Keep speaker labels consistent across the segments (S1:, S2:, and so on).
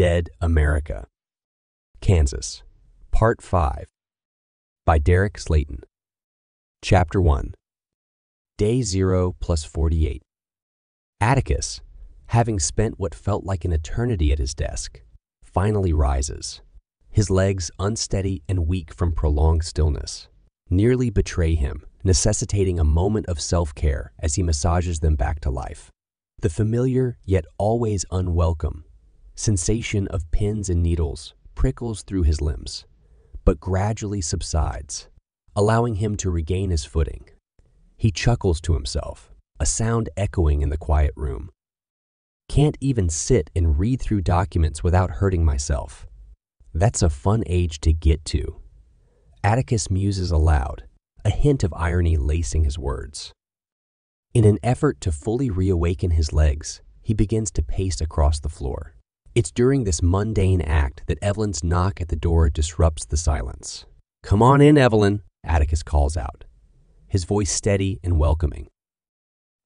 S1: Dead America. Kansas. Part 5. By Derek Slaton. Chapter 1. Day 0 plus 48. Atticus, having spent what felt like an eternity at his desk, finally rises. His legs, unsteady and weak from prolonged stillness, nearly betray him, necessitating a moment of self care as he massages them back to life. The familiar, yet always unwelcome, sensation of pins and needles prickles through his limbs, but gradually subsides, allowing him to regain his footing. He chuckles to himself, a sound echoing in the quiet room. Can't even sit and read through documents without hurting myself. That's a fun age to get to. Atticus muses aloud, a hint of irony lacing his words. In an effort to fully reawaken his legs, he begins to pace across the floor. It's during this mundane act that Evelyn's knock at the door disrupts the silence. Come on in, Evelyn, Atticus calls out, his voice steady and welcoming.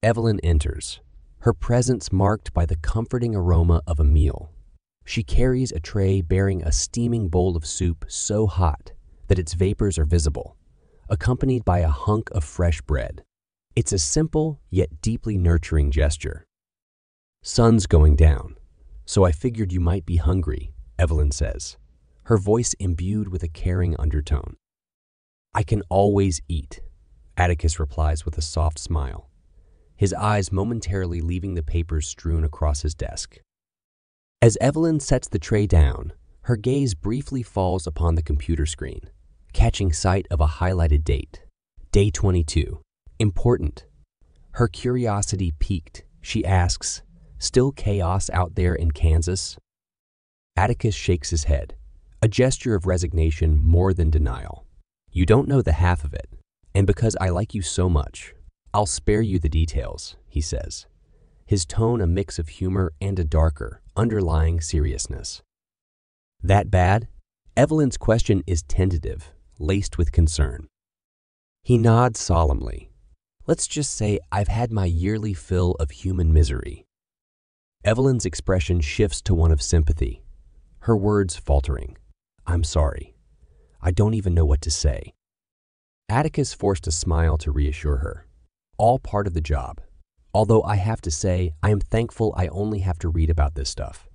S1: Evelyn enters, her presence marked by the comforting aroma of a meal. She carries a tray bearing a steaming bowl of soup so hot that its vapors are visible, accompanied by a hunk of fresh bread. It's a simple yet deeply nurturing gesture. Sun's going down, so I figured you might be hungry, Evelyn says, her voice imbued with a caring undertone. I can always eat, Atticus replies with a soft smile, his eyes momentarily leaving the papers strewn across his desk. As Evelyn sets the tray down, her gaze briefly falls upon the computer screen, catching sight of a highlighted date, day 22. Important. Her curiosity piqued, she asks, Still chaos out there in Kansas? Atticus shakes his head, a gesture of resignation more than denial. You don't know the half of it, and because I like you so much, I'll spare you the details, he says, his tone a mix of humor and a darker, underlying seriousness. That bad? Evelyn's question is tentative, laced with concern. He nods solemnly, Let's just say I've had my yearly fill of human misery. Evelyn's expression shifts to one of sympathy, her words faltering. I'm sorry. I don't even know what to say. Atticus forced a smile to reassure her. All part of the job. Although I have to say, I am thankful I only have to read about this stuff.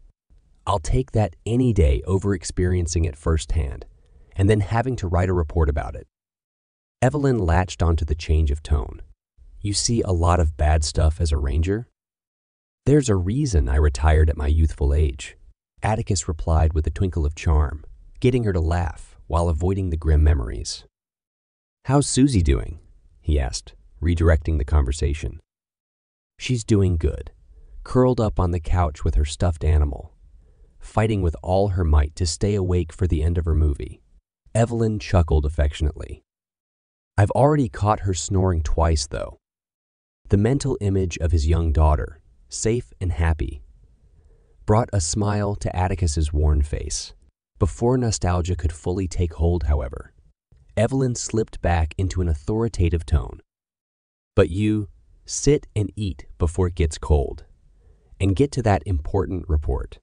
S1: I'll take that any day over experiencing it firsthand and then having to write a report about it. Evelyn latched onto the change of tone. You see a lot of bad stuff as a ranger? There's a reason I retired at my youthful age, Atticus replied with a twinkle of charm, getting her to laugh while avoiding the grim memories. How's Susie doing? he asked, redirecting the conversation. She's doing good, curled up on the couch with her stuffed animal, fighting with all her might to stay awake for the end of her movie. Evelyn chuckled affectionately. I've already caught her snoring twice, though, the mental image of his young daughter, safe and happy, brought a smile to Atticus's worn face. Before nostalgia could fully take hold, however, Evelyn slipped back into an authoritative tone. But you sit and eat before it gets cold, and get to that important report.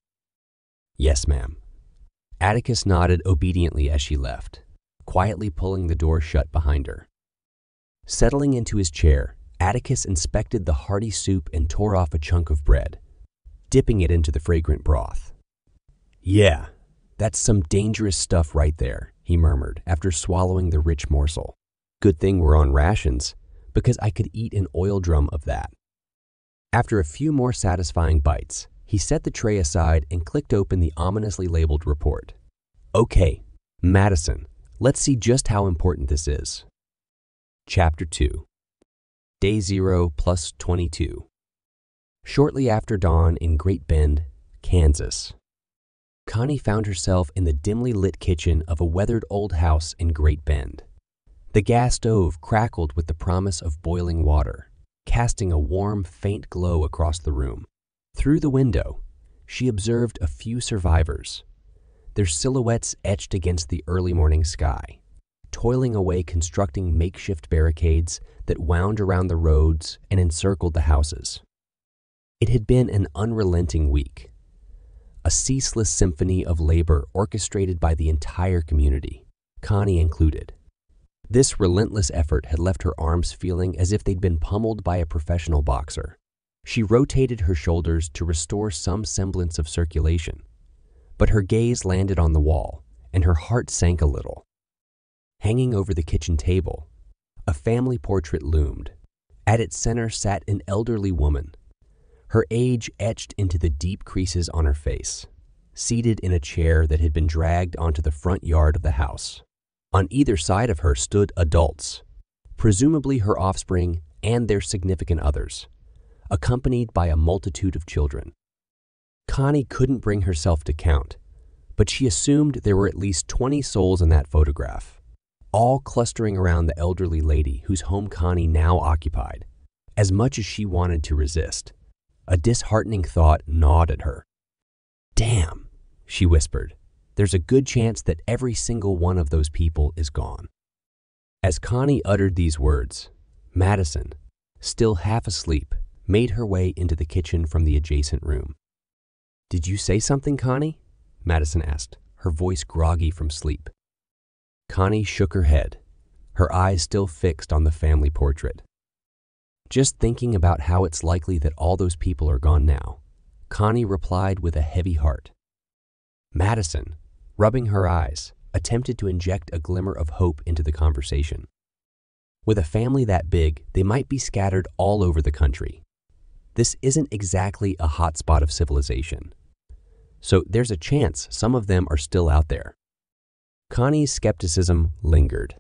S1: Yes, ma'am. Atticus nodded obediently as she left, quietly pulling the door shut behind her. Settling into his chair, Atticus inspected the hearty soup and tore off a chunk of bread, dipping it into the fragrant broth. Yeah, that's some dangerous stuff right there, he murmured after swallowing the rich morsel. Good thing we're on rations, because I could eat an oil drum of that. After a few more satisfying bites, he set the tray aside and clicked open the ominously labeled report. Okay, Madison, let's see just how important this is. Chapter 2 Day 0 plus 22. Shortly after dawn in Great Bend, Kansas, Connie found herself in the dimly lit kitchen of a weathered old house in Great Bend. The gas stove crackled with the promise of boiling water, casting a warm, faint glow across the room. Through the window, she observed a few survivors, their silhouettes etched against the early morning sky toiling away constructing makeshift barricades that wound around the roads and encircled the houses. It had been an unrelenting week. a ceaseless symphony of labor orchestrated by the entire community, Connie included. This relentless effort had left her arms feeling as if they'd been pummeled by a professional boxer. She rotated her shoulders to restore some semblance of circulation, but her gaze landed on the wall, and her heart sank a little. Hanging over the kitchen table, a family portrait loomed. At its center sat an elderly woman, her age etched into the deep creases on her face, seated in a chair that had been dragged onto the front yard of the house. On either side of her stood adults, presumably her offspring and their significant others, accompanied by a multitude of children. Connie couldn't bring herself to count, but she assumed there were at least 20 souls in that photograph, all clustering around the elderly lady whose home Connie now occupied. As much as she wanted to resist, a disheartening thought gnawed at her. Damn, she whispered there's a good chance that every single one of those people is gone. As Connie uttered these words, Madison, still half asleep, made her way into the kitchen from the adjacent room. Did you say something, Connie? Madison asked, her voice groggy from sleep. Connie shook her head, her eyes still fixed on the family portrait. Just thinking about how it's likely that all those people are gone now, Connie replied with a heavy heart. Madison, rubbing her eyes, attempted to inject a glimmer of hope into the conversation. With a family that big, they might be scattered all over the country. This isn't exactly a hotspot of civilization. So there's a chance some of them are still out there. Connie's skepticism lingered.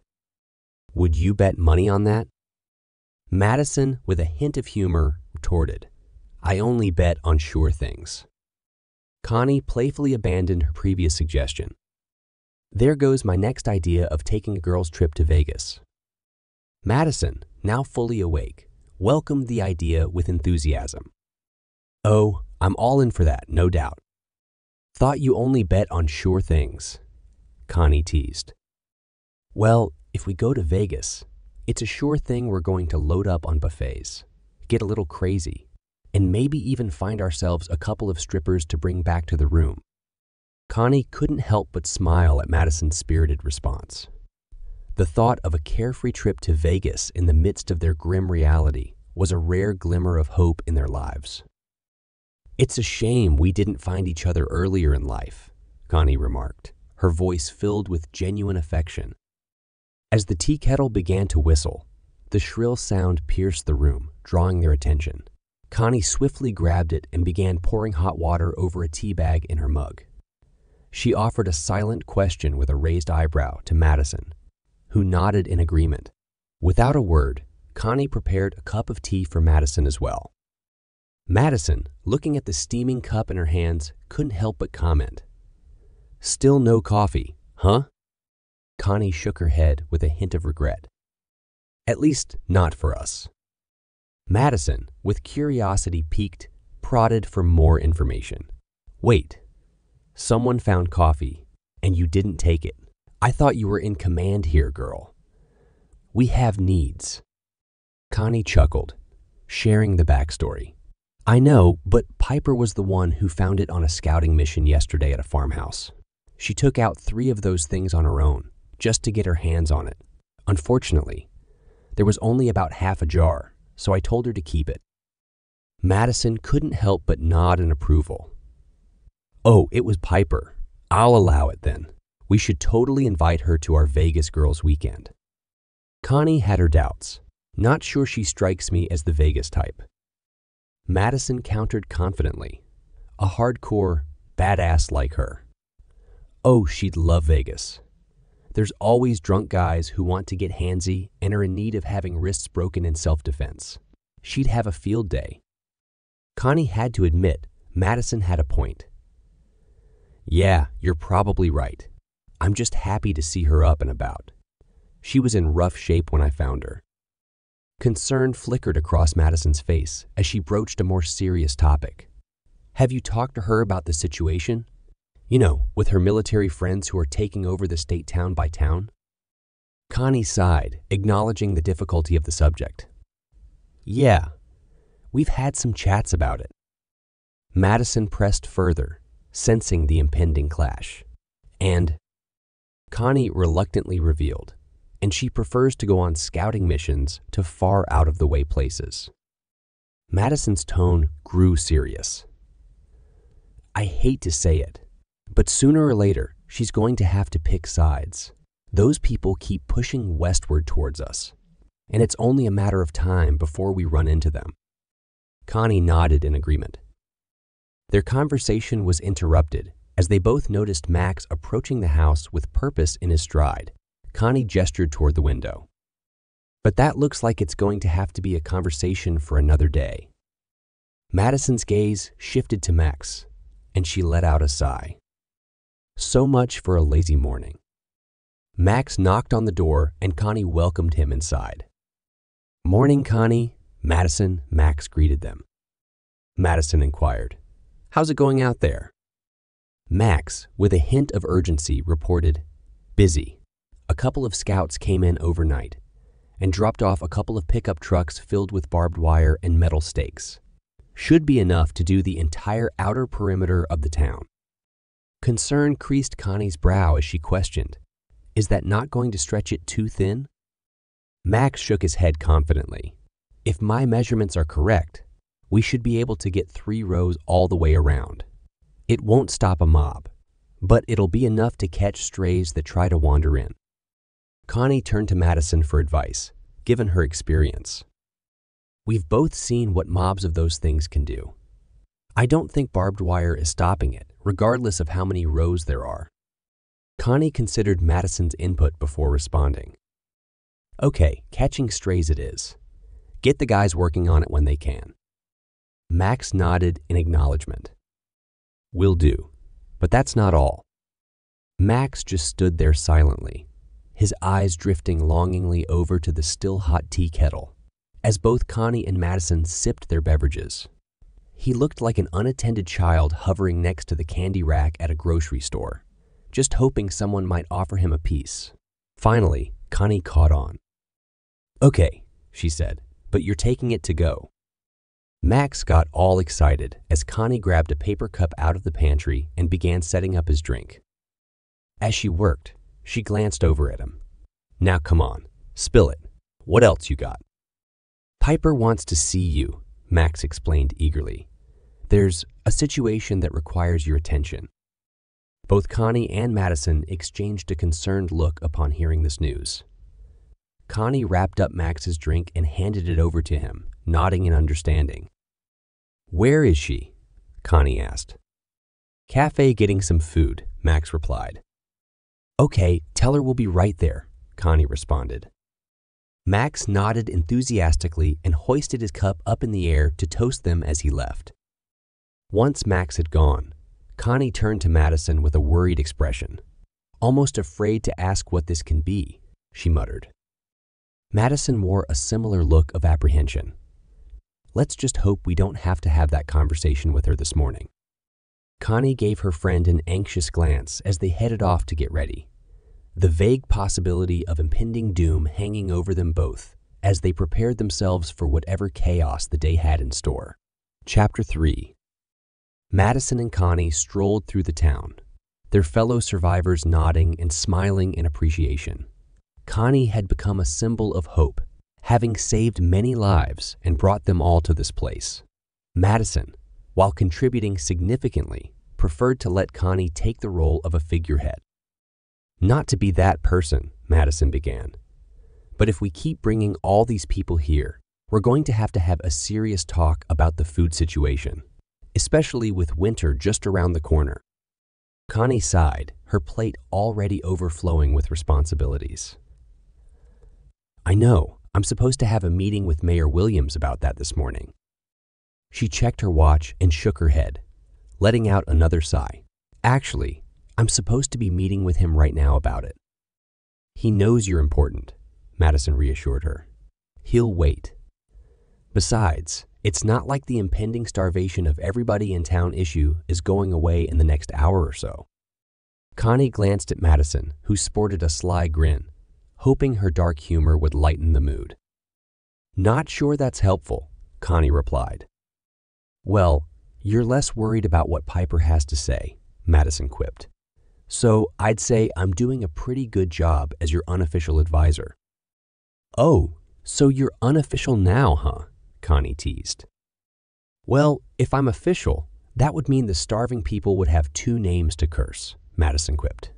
S1: Would you bet money on that? Madison, with a hint of humor, retorted, I only bet on sure things. Connie playfully abandoned her previous suggestion. There goes my next idea of taking a girl's trip to Vegas. Madison, now fully awake, welcomed the idea with enthusiasm. Oh, I'm all in for that, no doubt. Thought you only bet on sure things, Connie teased. Well, if we go to Vegas, it's a sure thing we're going to load up on buffets, get a little crazy, and maybe even find ourselves a couple of strippers to bring back to the room. Connie couldn't help but smile at Madison's spirited response. The thought of a carefree trip to Vegas in the midst of their grim reality was a rare glimmer of hope in their lives. It's a shame we didn't find each other earlier in life, Connie remarked, her voice filled with genuine affection. As the tea kettle began to whistle, the shrill sound pierced the room, drawing their attention. Connie swiftly grabbed it and began pouring hot water over a tea bag in her mug. She offered a silent question with a raised eyebrow to Madison, who nodded in agreement. Without a word, Connie prepared a cup of tea for Madison as well. Madison, looking at the steaming cup in her hands, couldn't help but comment. Still no coffee, huh? Connie shook her head with a hint of regret. At least, not for us. Madison, with curiosity piqued, prodded for more information. Wait, someone found coffee and you didn't take it. I thought you were in command here, girl. We have needs. Connie chuckled, sharing the backstory. I know, but Piper was the one who found it on a scouting mission yesterday at a farmhouse. She took out three of those things on her own, just to get her hands on it. Unfortunately, there was only about half a jar, so I told her to keep it. Madison couldn't help but nod in approval. Oh, it was Piper. I'll allow it then. We should totally invite her to our Vegas Girls weekend. Connie had her doubts, not sure she strikes me as the Vegas type. Madison countered confidently, a hardcore badass like her. Oh, she'd love Vegas. There's always drunk guys who want to get handsy and are in need of having wrists broken in self defense. She'd have a field day. Connie had to admit Madison had a point. Yeah, you're probably right. I'm just happy to see her up and about. She was in rough shape when I found her. Concern flickered across Madison's face as she broached a more serious topic. Have you talked to her about the situation? You know, with her military friends who are taking over the state town by town? Connie sighed, acknowledging the difficulty of the subject. Yeah, we've had some chats about it. Madison pressed further, sensing the impending clash. And Connie reluctantly revealed, and she prefers to go on scouting missions to far out of the way places. Madison's tone grew serious. I hate to say it, but sooner or later, she's going to have to pick sides. Those people keep pushing westward towards us, and it's only a matter of time before we run into them. Connie nodded in agreement. Their conversation was interrupted as they both noticed Max approaching the house with purpose in his stride. Connie gestured toward the window. But that looks like it's going to have to be a conversation for another day. Madison's gaze shifted to Max, and she let out a sigh. So much for a lazy morning. Max knocked on the door, and Connie welcomed him inside. Morning, Connie. Madison, Max greeted them. Madison inquired, How's it going out there? Max, with a hint of urgency, reported, Busy. A couple of scouts came in overnight and dropped off a couple of pickup trucks filled with barbed wire and metal stakes. Should be enough to do the entire outer perimeter of the town. Concern creased Connie's brow as she questioned, Is that not going to stretch it too thin? Max shook his head confidently. If my measurements are correct, we should be able to get three rows all the way around. It won't stop a mob, but it'll be enough to catch strays that try to wander in. Connie turned to Madison for advice, given her experience. We've both seen what mobs of those things can do. I don't think barbed wire is stopping it, regardless of how many rows there are. Connie considered Madison's input before responding. Okay, catching strays it is. Get the guys working on it when they can. Max nodded in acknowledgement. Will do. But that's not all. Max just stood there silently, his eyes drifting longingly over to the still hot tea kettle, as both Connie and Madison sipped their beverages. He looked like an unattended child hovering next to the candy rack at a grocery store, just hoping someone might offer him a piece. Finally, Connie caught on. Okay, she said, but you're taking it to go. Max got all excited as Connie grabbed a paper cup out of the pantry and began setting up his drink. As she worked, she glanced over at him. Now come on, spill it. What else you got? Piper wants to see you, Max explained eagerly. There's a situation that requires your attention. Both Connie and Madison exchanged a concerned look upon hearing this news. Connie wrapped up Max's drink and handed it over to him, nodding in understanding. Where is she? Connie asked. Cafe getting some food, Max replied. Okay, tell her we'll be right there, Connie responded. Max nodded enthusiastically and hoisted his cup up in the air to toast them as he left. Once Max had gone, Connie turned to Madison with a worried expression. Almost afraid to ask what this can be, she muttered. Madison wore a similar look of apprehension. Let's just hope we don't have to have that conversation with her this morning. Connie gave her friend an anxious glance as they headed off to get ready, the vague possibility of impending doom hanging over them both as they prepared themselves for whatever chaos the day had in store. Chapter 3 Madison and Connie strolled through the town, their fellow survivors nodding and smiling in appreciation. Connie had become a symbol of hope, having saved many lives and brought them all to this place. Madison, while contributing significantly, preferred to let Connie take the role of a figurehead. Not to be that person, Madison began. But if we keep bringing all these people here, we're going to have to have a serious talk about the food situation, especially with winter just around the corner. Connie sighed, her plate already overflowing with responsibilities. I know. I'm supposed to have a meeting with Mayor Williams about that this morning. She checked her watch and shook her head, letting out another sigh. Actually, I'm supposed to be meeting with him right now about it. He knows you're important, Madison reassured her. He'll wait. Besides, it's not like the impending starvation of everybody in town issue is going away in the next hour or so. Connie glanced at Madison, who sported a sly grin hoping her dark humor would lighten the mood. Not sure that's helpful, Connie replied. Well, you're less worried about what Piper has to say, Madison quipped. So I'd say I'm doing a pretty good job as your unofficial advisor. Oh, so you're unofficial now, huh? Connie teased. Well, if I'm official, that would mean the starving people would have two names to curse, Madison quipped.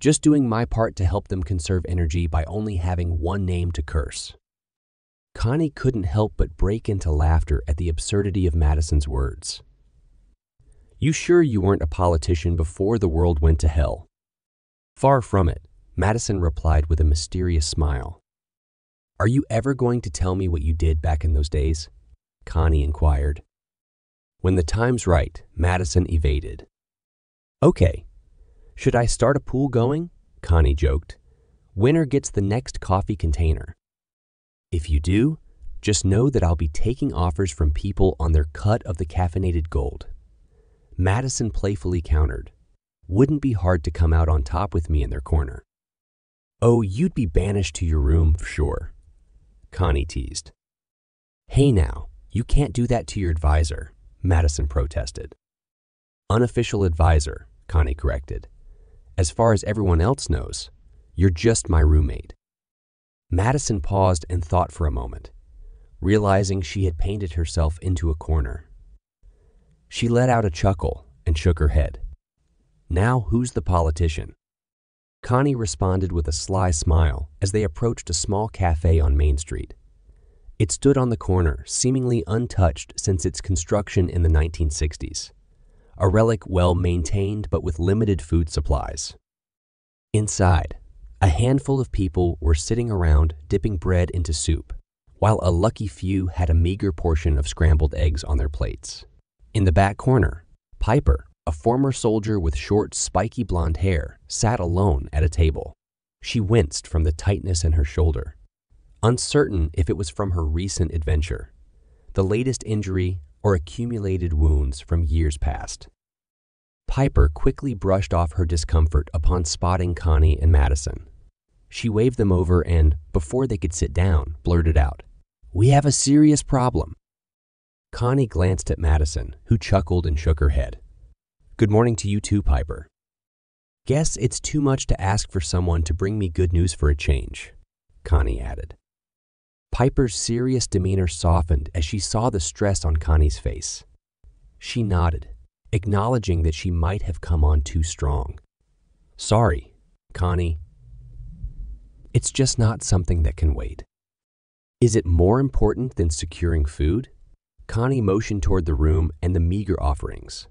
S1: Just doing my part to help them conserve energy by only having one name to curse. Connie couldn't help but break into laughter at the absurdity of Madison's words. You sure you weren't a politician before the world went to hell? Far from it, Madison replied with a mysterious smile. Are you ever going to tell me what you did back in those days? Connie inquired. When the time's right, Madison evaded. Okay, should I start a pool going? Connie joked. Winner gets the next coffee container. If you do, just know that I'll be taking offers from people on their cut of the caffeinated gold. Madison playfully countered. Wouldn't be hard to come out on top with me in their corner. Oh, you'd be banished to your room, sure. Connie teased. Hey now, you can't do that to your advisor, Madison protested. Unofficial advisor, Connie corrected. As far as everyone else knows, you're just my roommate. Madison paused and thought for a moment, realizing she had painted herself into a corner. She let out a chuckle and shook her head. Now who's the politician? Connie responded with a sly smile as they approached a small cafe on Main Street. It stood on the corner, seemingly untouched since its construction in the 1960s, a relic well maintained but with limited food supplies. Inside, a handful of people were sitting around dipping bread into soup, while a lucky few had a meager portion of scrambled eggs on their plates. In the back corner, Piper, a former soldier with short, spiky blonde hair, sat alone at a table. She winced from the tightness in her shoulder, uncertain if it was from her recent adventure, the latest injury, or accumulated wounds from years past. Piper quickly brushed off her discomfort upon spotting Connie and Madison. She waved them over and, before they could sit down, blurted out, We have a serious problem. Connie glanced at Madison, who chuckled and shook her head. Good morning to you too, Piper. Guess it's too much to ask for someone to bring me good news for a change, Connie added. Piper's serious demeanor softened as she saw the stress on Connie's face. She nodded, acknowledging that she might have come on too strong. Sorry, Connie. It's just not something that can wait. Is it more important than securing food? Connie motioned toward the room and the meager offerings.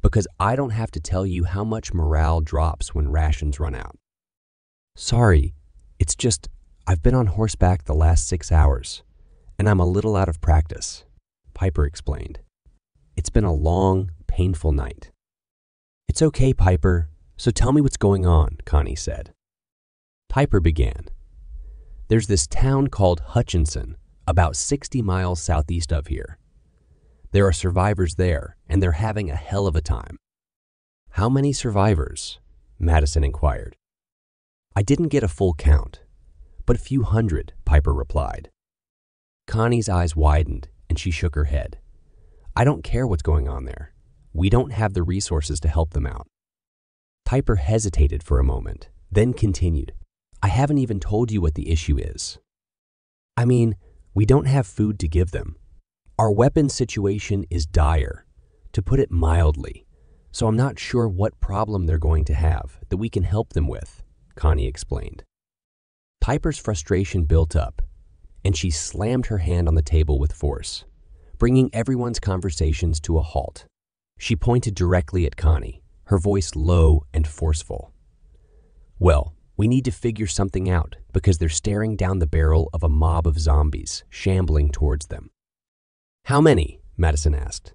S1: Because I don't have to tell you how much morale drops when rations run out. Sorry, it's just I've been on horseback the last six hours, and I'm a little out of practice, Piper explained. It's been a long, painful night. It's okay, Piper, so tell me what's going on, Connie said. Piper began. There's this town called Hutchinson, about 60 miles southeast of here. There are survivors there, and they're having a hell of a time. How many survivors? Madison inquired. I didn't get a full count, but a few hundred, Piper replied. Connie's eyes widened, and she shook her head. I don't care what's going on there. We don't have the resources to help them out. Piper hesitated for a moment, then continued. I haven't even told you what the issue is. I mean, we don't have food to give them, our weapons situation is dire, to put it mildly, so I'm not sure what problem they're going to have that we can help them with, Connie explained. Piper's frustration built up, and she slammed her hand on the table with force, bringing everyone's conversations to a halt. She pointed directly at Connie, her voice low and forceful. Well, we need to figure something out because they're staring down the barrel of a mob of zombies shambling towards them. How many? Madison asked.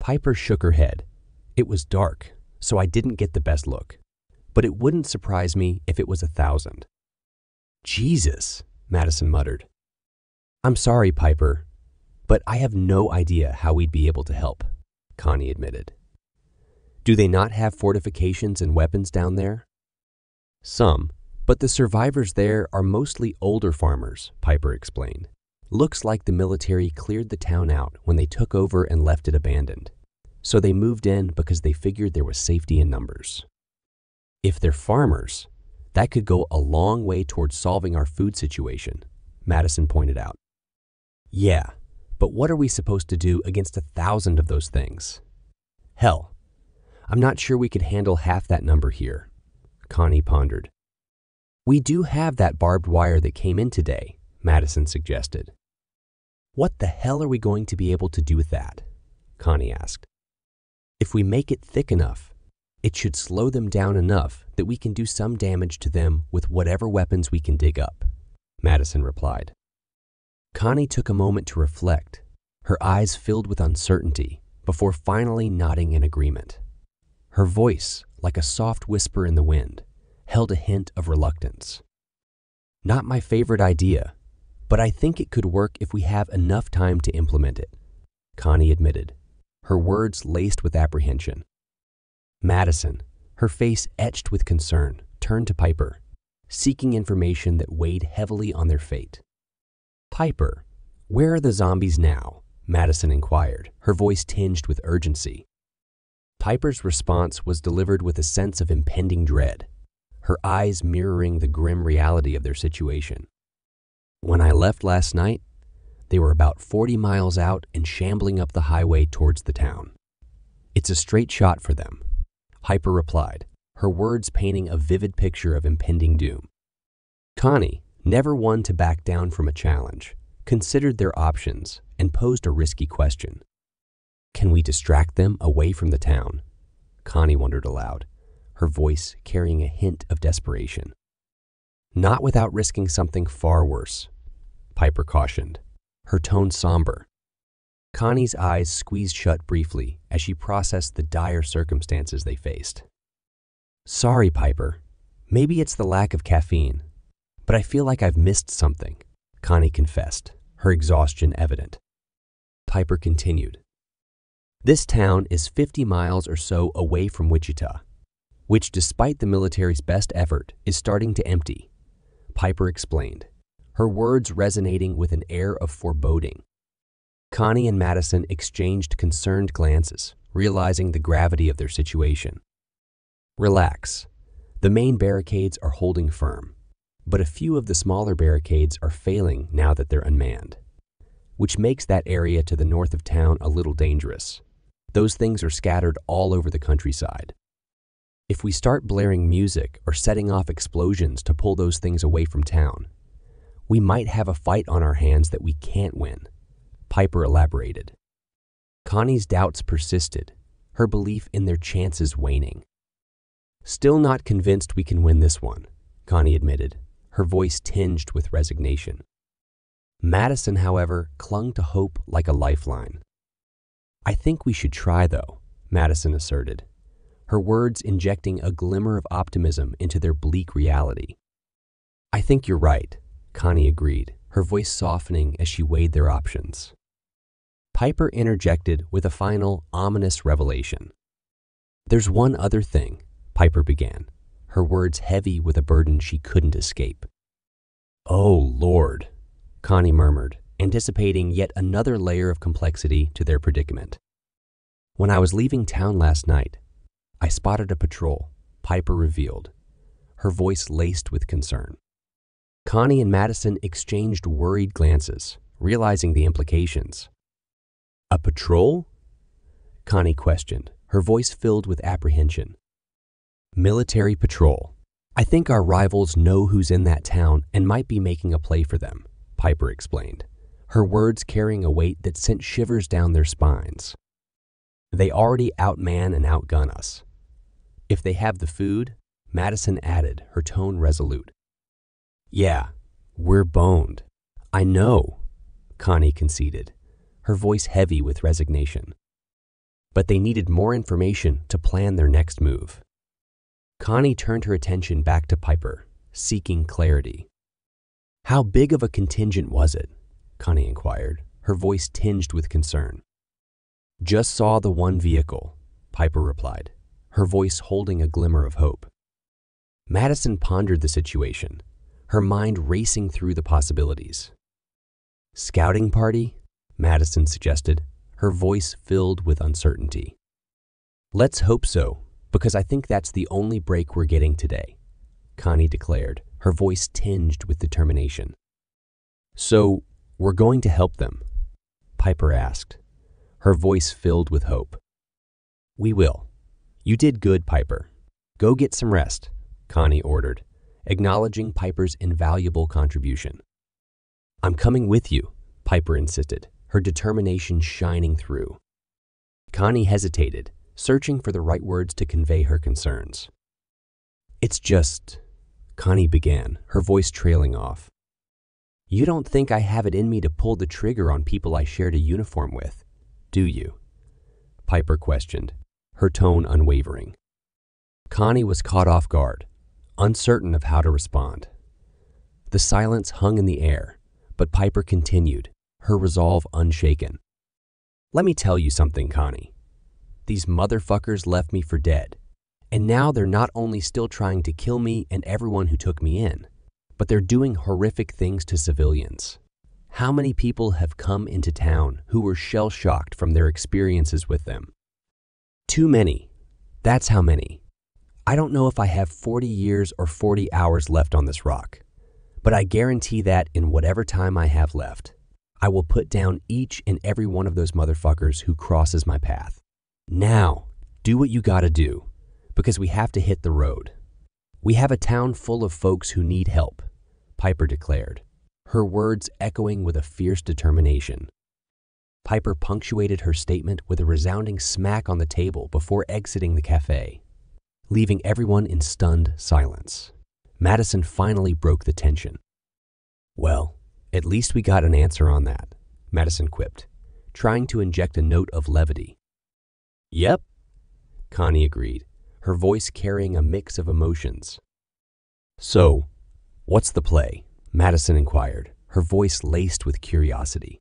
S1: Piper shook her head. It was dark, so I didn't get the best look. But it wouldn't surprise me if it was a thousand. Jesus, Madison muttered. I'm sorry, Piper, but I have no idea how we'd be able to help, Connie admitted. Do they not have fortifications and weapons down there? Some, but the survivors there are mostly older farmers, Piper explained. Looks like the military cleared the town out when they took over and left it abandoned. so they moved in because they figured there was safety in numbers. If they're farmers, that could go a long way towards solving our food situation, Madison pointed out. Yeah, but what are we supposed to do against a thousand of those things? Hell, I'm not sure we could handle half that number here, Connie pondered. We do have that barbed wire that came in today, Madison suggested. What the hell are we going to be able to do with that? Connie asked. If we make it thick enough, it should slow them down enough that we can do some damage to them with whatever weapons we can dig up, Madison replied. Connie took a moment to reflect, her eyes filled with uncertainty, before finally nodding in agreement. Her voice, like a soft whisper in the wind, held a hint of reluctance. Not my favorite idea, but I think it could work if we have enough time to implement it, Connie admitted, her words laced with apprehension. Madison, her face etched with concern, turned to Piper, seeking information that weighed heavily on their fate. Piper, where are the zombies now? Madison inquired, her voice tinged with urgency. Piper's response was delivered with a sense of impending dread, her eyes mirroring the grim reality of their situation. When I left last night, they were about 40 miles out and shambling up the highway towards the town. It's a straight shot for them, Piper replied, her words painting a vivid picture of impending doom. Connie, never one to back down from a challenge, considered their options and posed a risky question. Can we distract them away from the town? Connie wondered aloud, her voice carrying a hint of desperation. Not without risking something far worse, Piper cautioned, her tone somber. Connie's eyes squeezed shut briefly as she processed the dire circumstances they faced. Sorry, Piper. Maybe it's the lack of caffeine, but I feel like I've missed something, Connie confessed, her exhaustion evident. Piper continued. This town is 50 miles or so away from Wichita, which, despite the military's best effort, is starting to empty, Piper explained her words resonating with an air of foreboding. Connie and Madison exchanged concerned glances, realizing the gravity of their situation. Relax. The main barricades are holding firm, but a few of the smaller barricades are failing now that they're unmanned, which makes that area to the north of town a little dangerous. Those things are scattered all over the countryside. If we start blaring music or setting off explosions to pull those things away from town, we might have a fight on our hands that we can't win, Piper elaborated. Connie's doubts persisted, her belief in their chances waning. Still not convinced we can win this one, Connie admitted, her voice tinged with resignation. Madison, however, clung to hope like a lifeline. I think we should try, though, Madison asserted, her words injecting a glimmer of optimism into their bleak reality. I think you're right, Connie agreed, her voice softening as she weighed their options. Piper interjected with a final, ominous revelation. There's one other thing, Piper began, her words heavy with a burden she couldn't escape. Oh, Lord, Connie murmured, anticipating yet another layer of complexity to their predicament. When I was leaving town last night, I spotted a patrol, Piper revealed, her voice laced with concern. Connie and Madison exchanged worried glances, realizing the implications. A patrol? Connie questioned, her voice filled with apprehension. Military patrol. I think our rivals know who's in that town and might be making a play for them, Piper explained, her words carrying a weight that sent shivers down their spines. They already outman and outgun us. If they have the food, Madison added, her tone resolute. Yeah, we're boned. I know, Connie conceded, her voice heavy with resignation. But they needed more information to plan their next move. Connie turned her attention back to Piper, seeking clarity. How big of a contingent was it? Connie inquired, her voice tinged with concern. Just saw the one vehicle, Piper replied, her voice holding a glimmer of hope. Madison pondered the situation, her mind racing through the possibilities. Scouting party? Madison suggested, her voice filled with uncertainty. Let's hope so, because I think that's the only break we're getting today, Connie declared, her voice tinged with determination. So, we're going to help them? Piper asked, her voice filled with hope. We will. You did good, Piper. Go get some rest, Connie ordered, acknowledging Piper's invaluable contribution. I'm coming with you, Piper insisted, her determination shining through. Connie hesitated, searching for the right words to convey her concerns. It's just, Connie began, her voice trailing off. You don't think I have it in me to pull the trigger on people I shared a uniform with, do you? Piper questioned, her tone unwavering. Connie was caught off guard, uncertain of how to respond. The silence hung in the air, but Piper continued, her resolve unshaken. Let me tell you something, Connie. These motherfuckers left me for dead, and now they're not only still trying to kill me and everyone who took me in, but they're doing horrific things to civilians. How many people have come into town who were shell shocked from their experiences with them? Too many. That's how many. I don't know if I have 40 years or 40 hours left on this rock, but I guarantee that in whatever time I have left, I will put down each and every one of those motherfuckers who crosses my path. Now, do what you gotta do, because we have to hit the road. We have a town full of folks who need help, Piper declared, her words echoing with a fierce determination. Piper punctuated her statement with a resounding smack on the table before exiting the cafe leaving everyone in stunned silence. Madison finally broke the tension. Well, at least we got an answer on that, Madison quipped, trying to inject a note of levity. Yep, Connie agreed, her voice carrying a mix of emotions. So, what's the play? Madison inquired, her voice laced with curiosity.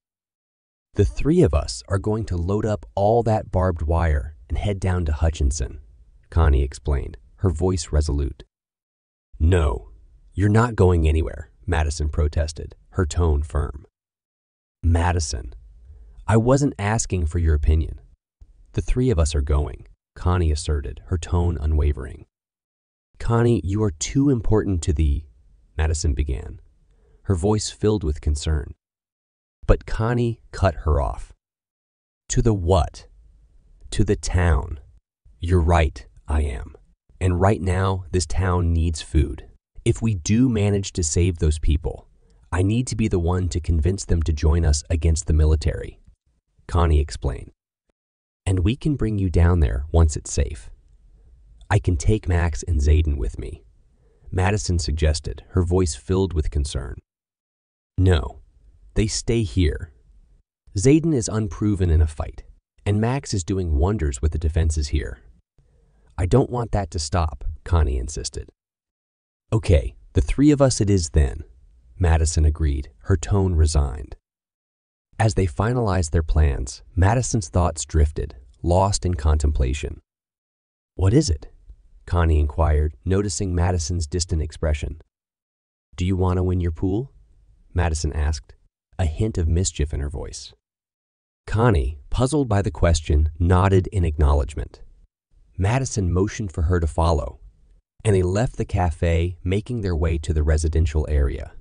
S1: The three of us are going to load up all that barbed wire and head down to Hutchinson, Connie explained, her voice resolute. No, you're not going anywhere, Madison protested, her tone firm. Madison, I wasn't asking for your opinion. The three of us are going, Connie asserted, her tone unwavering. Connie, you are too important to the, Madison began, her voice filled with concern. But Connie cut her off. To the what? To the town. You're right, I am. And right now, this town needs food. If we do manage to save those people, I need to be the one to convince them to join us against the military. Connie explained. And we can bring you down there once it's safe. I can take Max and Zayden with me. Madison suggested, her voice filled with concern. No, they stay here. Zayden is unproven in a fight, and Max is doing wonders with the defenses here. I don't want that to stop, Connie insisted. Okay, the three of us it is then, Madison agreed, her tone resigned. As they finalized their plans, Madison's thoughts drifted, lost in contemplation. What is it? Connie inquired, noticing Madison's distant expression. Do you want to win your pool? Madison asked, a hint of mischief in her voice. Connie, puzzled by the question, nodded in acknowledgement. Madison motioned for her to follow, and they left the cafe, making their way to the residential area.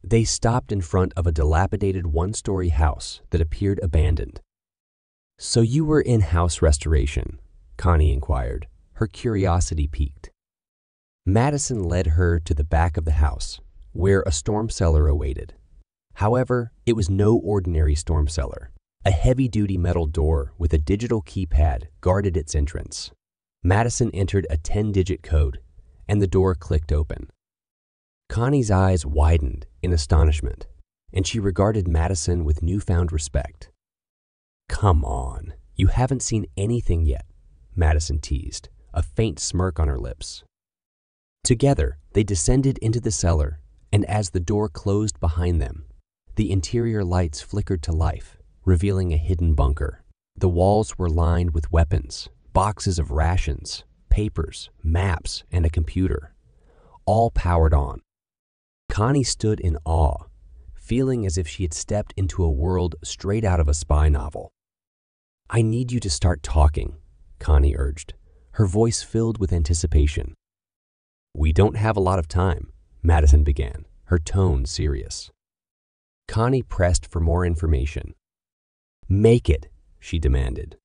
S1: They stopped in front of a dilapidated one story house that appeared abandoned. So you were in house restoration? Connie inquired, her curiosity piqued. Madison led her to the back of the house, where a storm cellar awaited. However, it was no ordinary storm cellar. A heavy duty metal door with a digital keypad guarded its entrance. Madison entered a 10 digit code, and the door clicked open. Connie's eyes widened in astonishment, and she regarded Madison with newfound respect. Come on, you haven't seen anything yet, Madison teased, a faint smirk on her lips. Together, they descended into the cellar, and as the door closed behind them, the interior lights flickered to life revealing a hidden bunker. The walls were lined with weapons, boxes of rations, papers, maps, and a computer, all powered on. Connie stood in awe, feeling as if she had stepped into a world straight out of a spy novel. I need you to start talking, Connie urged, her voice filled with anticipation. We don't have a lot of time, Madison began, her tone serious. Connie pressed for more information. Make it, she demanded.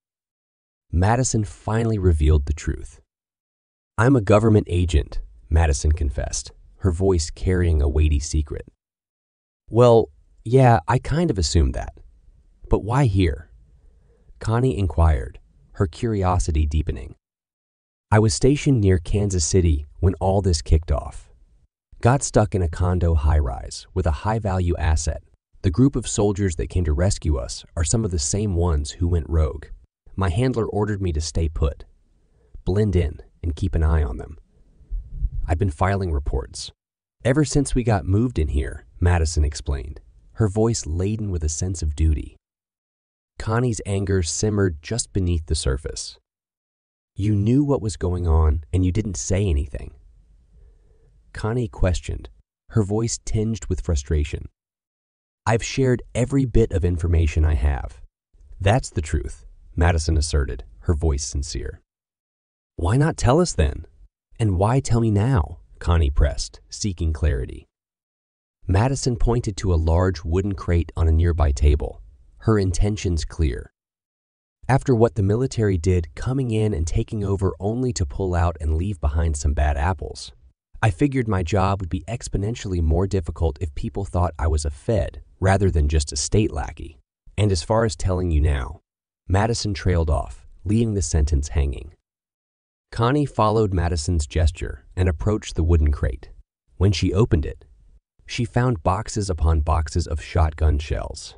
S1: Madison finally revealed the truth. I'm a government agent, Madison confessed, her voice carrying a weighty secret. Well, yeah, I kind of assumed that. But why here? Connie inquired, her curiosity deepening. I was stationed near Kansas City when all this kicked off. Got stuck in a condo high rise with a high value asset. The group of soldiers that came to rescue us are some of the same ones who went rogue. My handler ordered me to stay put, blend in, and keep an eye on them. I've been filing reports. Ever since we got moved in here, Madison explained, her voice laden with a sense of duty. Connie's anger simmered just beneath the surface. You knew what was going on and you didn't say anything. Connie questioned, her voice tinged with frustration. I've shared every bit of information I have. That's the truth, Madison asserted, her voice sincere. Why not tell us then? And why tell me now? Connie pressed, seeking clarity. Madison pointed to a large wooden crate on a nearby table, her intentions clear. After what the military did, coming in and taking over only to pull out and leave behind some bad apples, I figured my job would be exponentially more difficult if people thought I was a Fed rather than just a state lackey. And as far as telling you now, Madison trailed off, leaving the sentence hanging. Connie followed Madison's gesture and approached the wooden crate. When she opened it, she found boxes upon boxes of shotgun shells.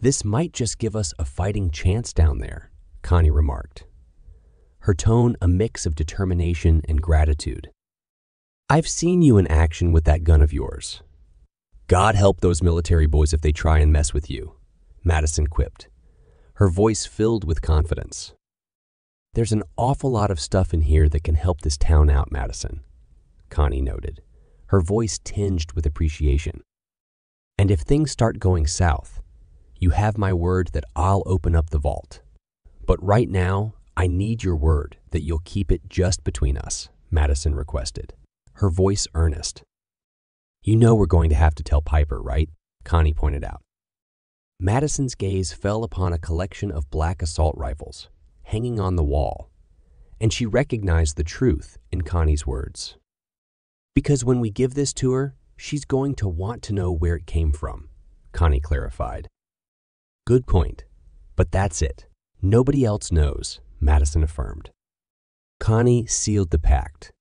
S1: This might just give us a fighting chance down there, Connie remarked, her tone a mix of determination and gratitude. I've seen you in action with that gun of yours. God help those military boys if they try and mess with you, Madison quipped, her voice filled with confidence. There's an awful lot of stuff in here that can help this town out, Madison, Connie noted, her voice tinged with appreciation. And if things start going south, you have my word that I'll open up the vault. But right now, I need your word that you'll keep it just between us, Madison requested, her voice earnest. You know we're going to have to tell Piper, right? Connie pointed out. Madison's gaze fell upon a collection of black assault rifles hanging on the wall, and she recognized the truth in Connie's words. Because when we give this to her, she's going to want to know where it came from, Connie clarified. Good point. But that's it. Nobody else knows, Madison affirmed. Connie sealed the pact.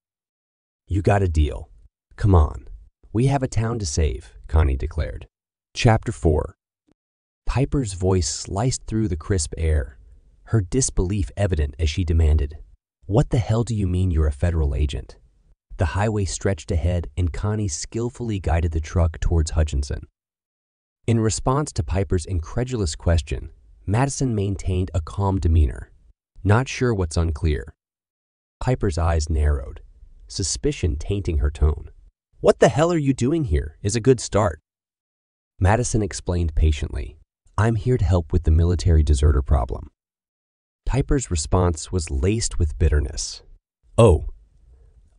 S1: You got a deal. Come on. We have a town to save, Connie declared. Chapter 4 Piper's voice sliced through the crisp air, her disbelief evident as she demanded, What the hell do you mean you're a federal agent? The highway stretched ahead, and Connie skillfully guided the truck towards Hutchinson. In response to Piper's incredulous question, Madison maintained a calm demeanor, not sure what's unclear. Piper's eyes narrowed, suspicion tainting her tone. What the hell are you doing here is a good start. Madison explained patiently, I'm here to help with the military deserter problem. Piper's response was laced with bitterness. Oh,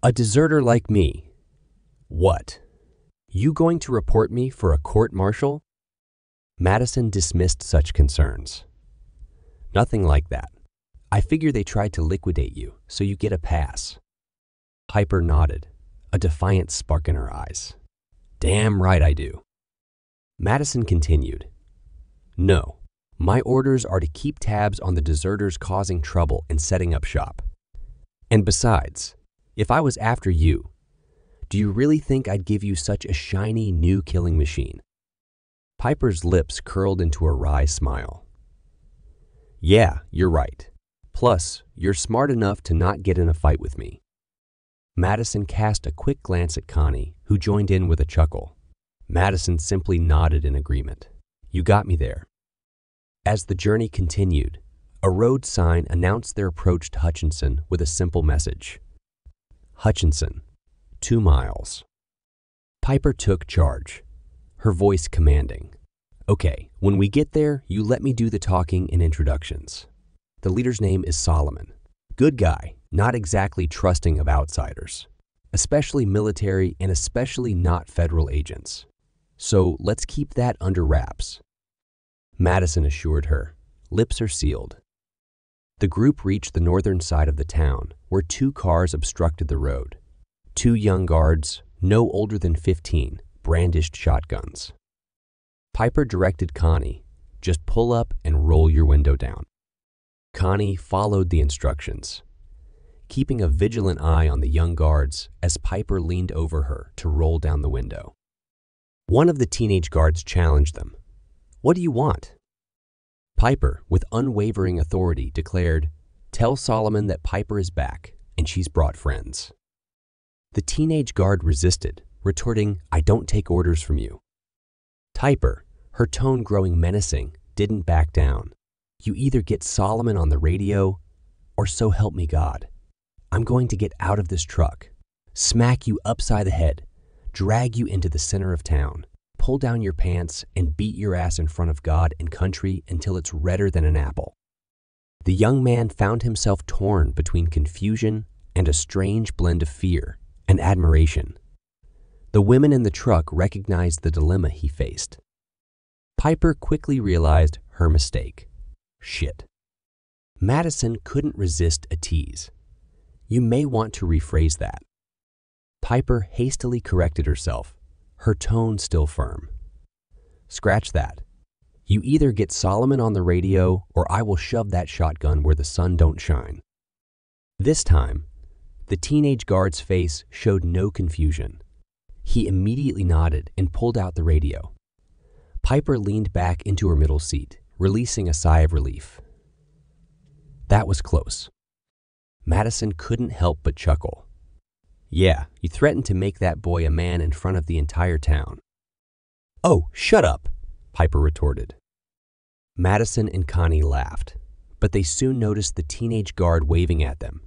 S1: a deserter like me. What? You going to report me for a court martial? Madison dismissed such concerns. Nothing like that. I figure they tried to liquidate you, so you get a pass. Piper nodded, a defiant spark in her eyes. Damn right I do. Madison continued. No, my orders are to keep tabs on the deserters causing trouble and setting up shop. And besides, if I was after you, do you really think I'd give you such a shiny new killing machine? Piper's lips curled into a wry smile. Yeah, you're right. Plus, you're smart enough to not get in a fight with me. Madison cast a quick glance at Connie, who joined in with a chuckle. Madison simply nodded in agreement. You got me there. As the journey continued, a road sign announced their approach to Hutchinson with a simple message Hutchinson, two miles. Piper took charge her voice commanding. Okay, when we get there, you let me do the talking and introductions. The leader's name is Solomon. Good guy, not exactly trusting of outsiders, especially military and especially not federal agents. So let's keep that under wraps. Madison assured her, lips are sealed. The group reached the northern side of the town, where two cars obstructed the road. Two young guards, no older than 15, brandished shotguns. Piper directed Connie, just pull up and roll your window down. Connie followed the instructions, keeping a vigilant eye on the young guards as Piper leaned over her to roll down the window. One of the teenage guards challenged them. What do you want? Piper, with unwavering authority, declared, Tell Solomon that Piper is back and she's brought friends. The teenage guard resisted, retorting, I don't take orders from you. Piper, her tone growing menacing, didn't back down. You either get Solomon on the radio, or so help me God. I'm going to get out of this truck, smack you upside the head, drag you into the center of town, pull down your pants, and beat your ass in front of God and country until it's redder than an apple. The young man found himself torn between confusion and a strange blend of fear and admiration. The women in the truck recognized the dilemma he faced. Piper quickly realized her mistake. Shit. Madison couldn't resist a tease. You may want to rephrase that. Piper hastily corrected herself, her tone still firm. Scratch that. You either get Solomon on the radio or I will shove that shotgun where the sun don't shine. This time, the teenage guard's face showed no confusion. He immediately nodded and pulled out the radio. Piper leaned back into her middle seat, releasing a sigh of relief. That was close. Madison couldn't help but chuckle. Yeah, you threatened to make that boy a man in front of the entire town. Oh, shut up, Piper retorted. Madison and Connie laughed, but they soon noticed the teenage guard waving at them,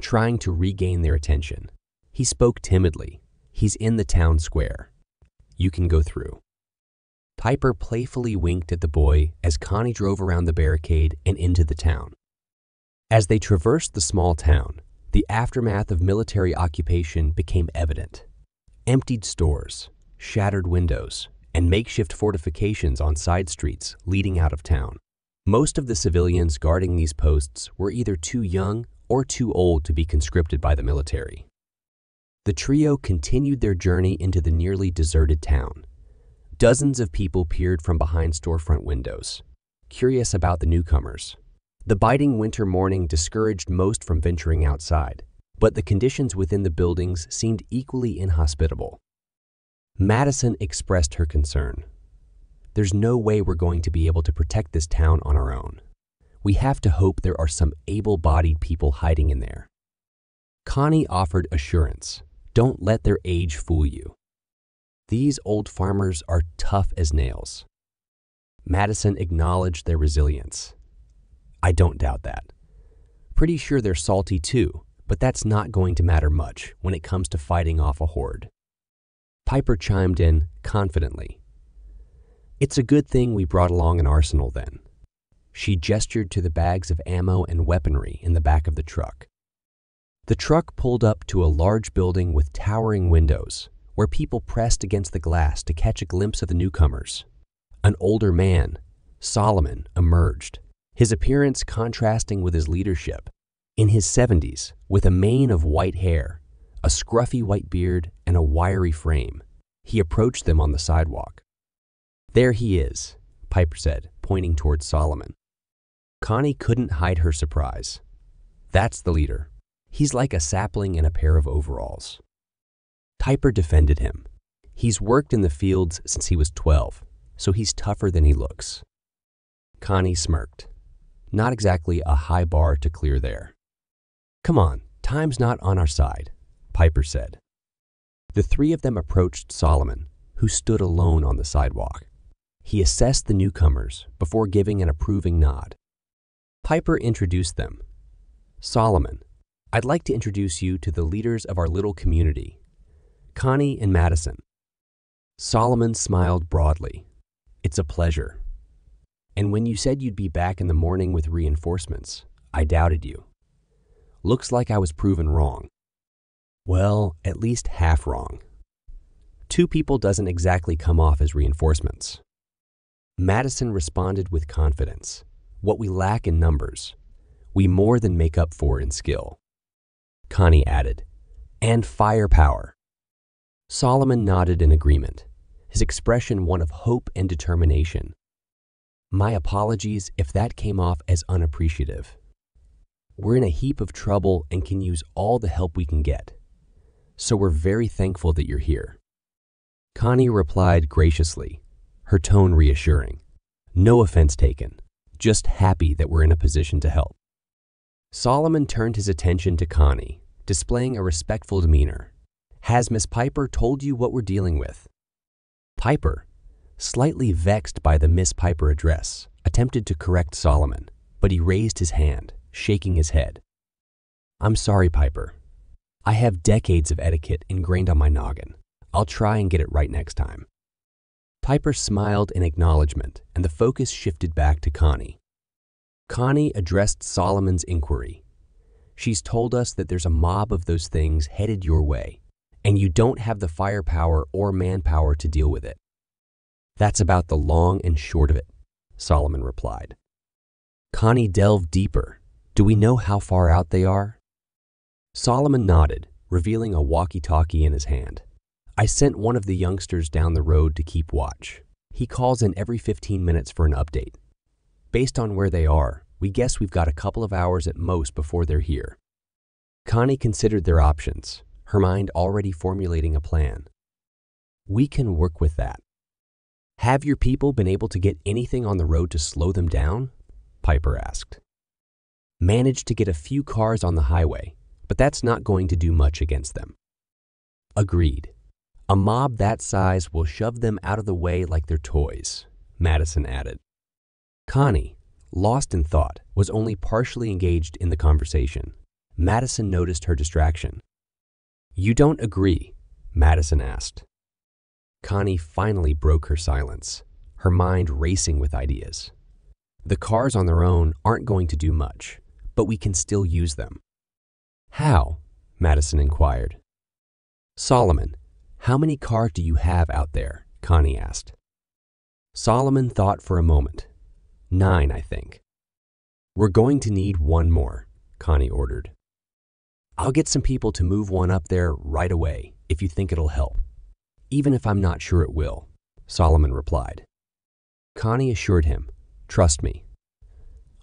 S1: trying to regain their attention. He spoke timidly. He's in the town square. You can go through. Piper playfully winked at the boy as Connie drove around the barricade and into the town. As they traversed the small town, the aftermath of military occupation became evident. Emptied stores, shattered windows, and makeshift fortifications on side streets leading out of town. Most of the civilians guarding these posts were either too young or too old to be conscripted by the military. The trio continued their journey into the nearly deserted town. Dozens of people peered from behind storefront windows, curious about the newcomers. The biting winter morning discouraged most from venturing outside, but the conditions within the buildings seemed equally inhospitable. Madison expressed her concern. There's no way we're going to be able to protect this town on our own. We have to hope there are some able bodied people hiding in there. Connie offered assurance don't let their age fool you. These old farmers are tough as nails. Madison acknowledged their resilience I don't doubt that. Pretty sure they're salty too, but that's not going to matter much when it comes to fighting off a horde. Piper chimed in confidently. It's a good thing we brought along an arsenal then. She gestured to the bags of ammo and weaponry in the back of the truck. The truck pulled up to a large building with towering windows, where people pressed against the glass to catch a glimpse of the newcomers. An older man, Solomon, emerged his appearance contrasting with his leadership. In his 70s, with a mane of white hair, a scruffy white beard, and a wiry frame, he approached them on the sidewalk. There he is, Piper said, pointing towards Solomon. Connie couldn't hide her surprise. That's the leader. He's like a sapling in a pair of overalls. Piper defended him. He's worked in the fields since he was 12, so he's tougher than he looks. Connie smirked. Not exactly a high bar to clear there. Come on, time's not on our side, Piper said. The three of them approached Solomon, who stood alone on the sidewalk. He assessed the newcomers before giving an approving nod. Piper introduced them. Solomon, I'd like to introduce you to the leaders of our little community, Connie and Madison. Solomon smiled broadly. It's a pleasure. And when you said you'd be back in the morning with reinforcements, I doubted you. Looks like I was proven wrong. Well, at least half wrong. Two people doesn't exactly come off as reinforcements. Madison responded with confidence. What we lack in numbers, we more than make up for in skill. Connie added, and firepower. Solomon nodded in agreement, his expression one of hope and determination. My apologies if that came off as unappreciative. We're in a heap of trouble and can use all the help we can get. So we're very thankful that you're here. Connie replied graciously, her tone reassuring. No offense taken, just happy that we're in a position to help. Solomon turned his attention to Connie, displaying a respectful demeanor. Has Miss Piper told you what we're dealing with? Piper, slightly vexed by the Miss Piper address, attempted to correct Solomon, but he raised his hand, shaking his head. I'm sorry, Piper. I have decades of etiquette ingrained on my noggin. I'll try and get it right next time. Piper smiled in acknowledgement, and the focus shifted back to Connie. Connie addressed Solomon's inquiry. She's told us that there's a mob of those things headed your way, and you don't have the firepower or manpower to deal with it. That's about the long and short of it, Solomon replied. Connie delved deeper. Do we know how far out they are? Solomon nodded, revealing a walkie talkie in his hand. I sent one of the youngsters down the road to keep watch. He calls in every 15 minutes for an update. Based on where they are, we guess we've got a couple of hours at most before they're here. Connie considered their options, her mind already formulating a plan. We can work with that. Have your people been able to get anything on the road to slow them down? Piper asked. Managed to get a few cars on the highway, but that's not going to do much against them. Agreed. A mob that size will shove them out of the way like they're toys, Madison added. Connie, lost in thought, was only partially engaged in the conversation. Madison noticed her distraction. You don't agree? Madison asked. Connie finally broke her silence, her mind racing with ideas. The cars on their own aren't going to do much, but we can still use them. How? Madison inquired. Solomon, how many cars do you have out there? Connie asked. Solomon thought for a moment. Nine, I think. We're going to need one more, Connie ordered. I'll get some people to move one up there right away if you think it'll help, even if I'm not sure it will, Solomon replied. Connie assured him, Trust me.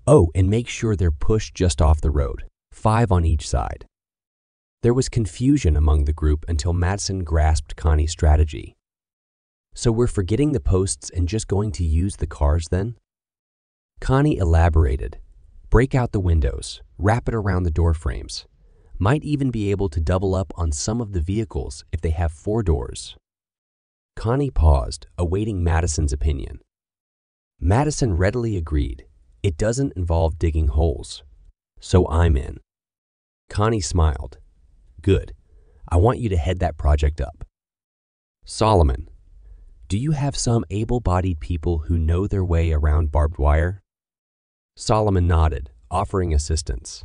S1: Oh, and make sure they're pushed just off the road, five on each side. There was confusion among the group until Madison grasped Connie's strategy. So we're forgetting the posts and just going to use the cars then? Connie elaborated. Break out the windows, wrap it around the door frames. Might even be able to double up on some of the vehicles if they have four doors. Connie paused, awaiting Madison's opinion. Madison readily agreed. It doesn't involve digging holes. So I'm in. Connie smiled. Good. I want you to head that project up. Solomon, do you have some able bodied people who know their way around barbed wire? Solomon nodded, offering assistance.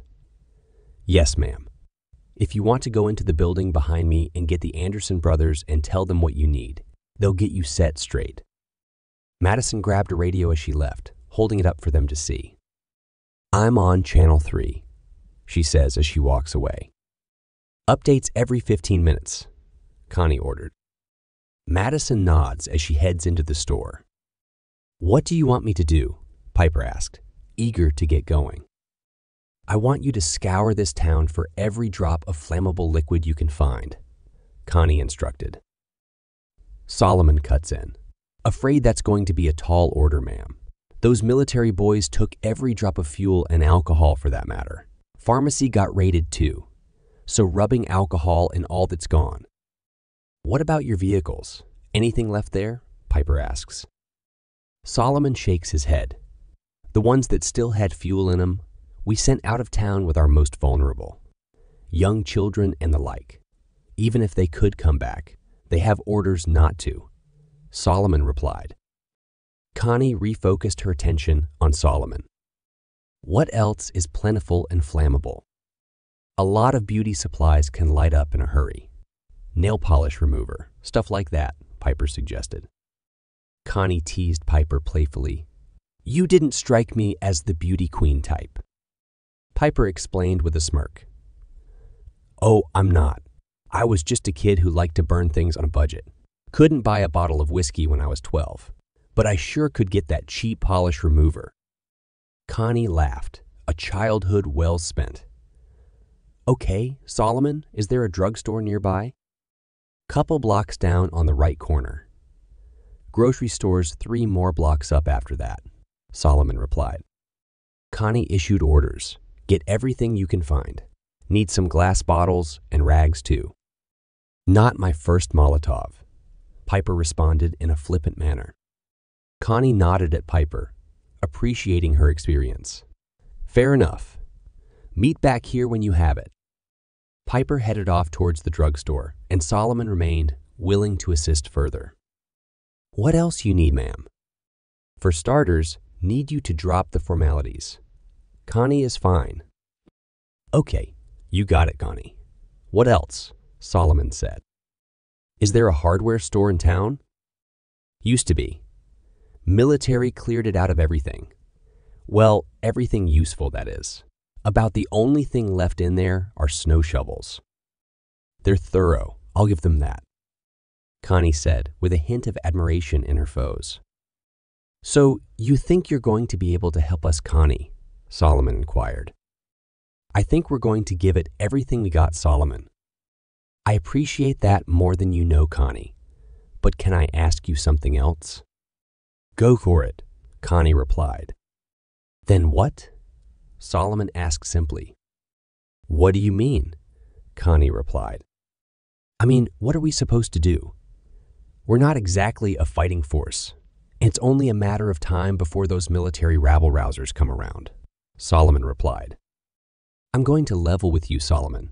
S1: Yes, ma'am. If you want to go into the building behind me and get the Anderson brothers and tell them what you need, they'll get you set straight. Madison grabbed a radio as she left, holding it up for them to see. I'm on Channel 3, she says as she walks away. Updates every 15 minutes, Connie ordered. Madison nods as she heads into the store. What do you want me to do? Piper asked, eager to get going. I want you to scour this town for every drop of flammable liquid you can find, Connie instructed. Solomon cuts in. Afraid that's going to be a tall order, ma'am. Those military boys took every drop of fuel and alcohol for that matter. Pharmacy got raided too so rubbing alcohol in all that's gone. What about your vehicles? Anything left there? Piper asks. Solomon shakes his head. The ones that still had fuel in them, we sent out of town with our most vulnerable. Young children and the like. Even if they could come back, they have orders not to. Solomon replied. Connie refocused her attention on Solomon. What else is plentiful and flammable? A lot of beauty supplies can light up in a hurry. Nail polish remover, stuff like that, Piper suggested. Connie teased Piper playfully. You didn't strike me as the beauty queen type. Piper explained with a smirk. Oh, I'm not. I was just a kid who liked to burn things on a budget. Couldn't buy a bottle of whiskey when I was 12, but I sure could get that cheap polish remover. Connie laughed, a childhood well spent. Okay, Solomon, is there a drugstore nearby? Couple blocks down on the right corner. Grocery stores three more blocks up after that, Solomon replied. Connie issued orders. Get everything you can find. Need some glass bottles and rags too. Not my first Molotov, Piper responded in a flippant manner. Connie nodded at Piper, appreciating her experience. Fair enough. Meet back here when you have it. Piper headed off towards the drugstore, and Solomon remained, willing to assist further. What else you need, ma'am? For starters, need you to drop the formalities. Connie is fine. Okay, you got it, Connie. What else? Solomon said. Is there a hardware store in town? Used to be. Military cleared it out of everything. Well, everything useful, that is. About the only thing left in there are snow shovels. They're thorough, I'll give them that. Connie said, with a hint of admiration in her foes. So, you think you're going to be able to help us, Connie? Solomon inquired. I think we're going to give it everything we got, Solomon. I appreciate that more than you know, Connie. But can I ask you something else? Go for it, Connie replied. Then what? Solomon asked simply. What do you mean? Connie replied. I mean, what are we supposed to do? We're not exactly a fighting force. It's only a matter of time before those military rabble rousers come around. Solomon replied. I'm going to level with you, Solomon.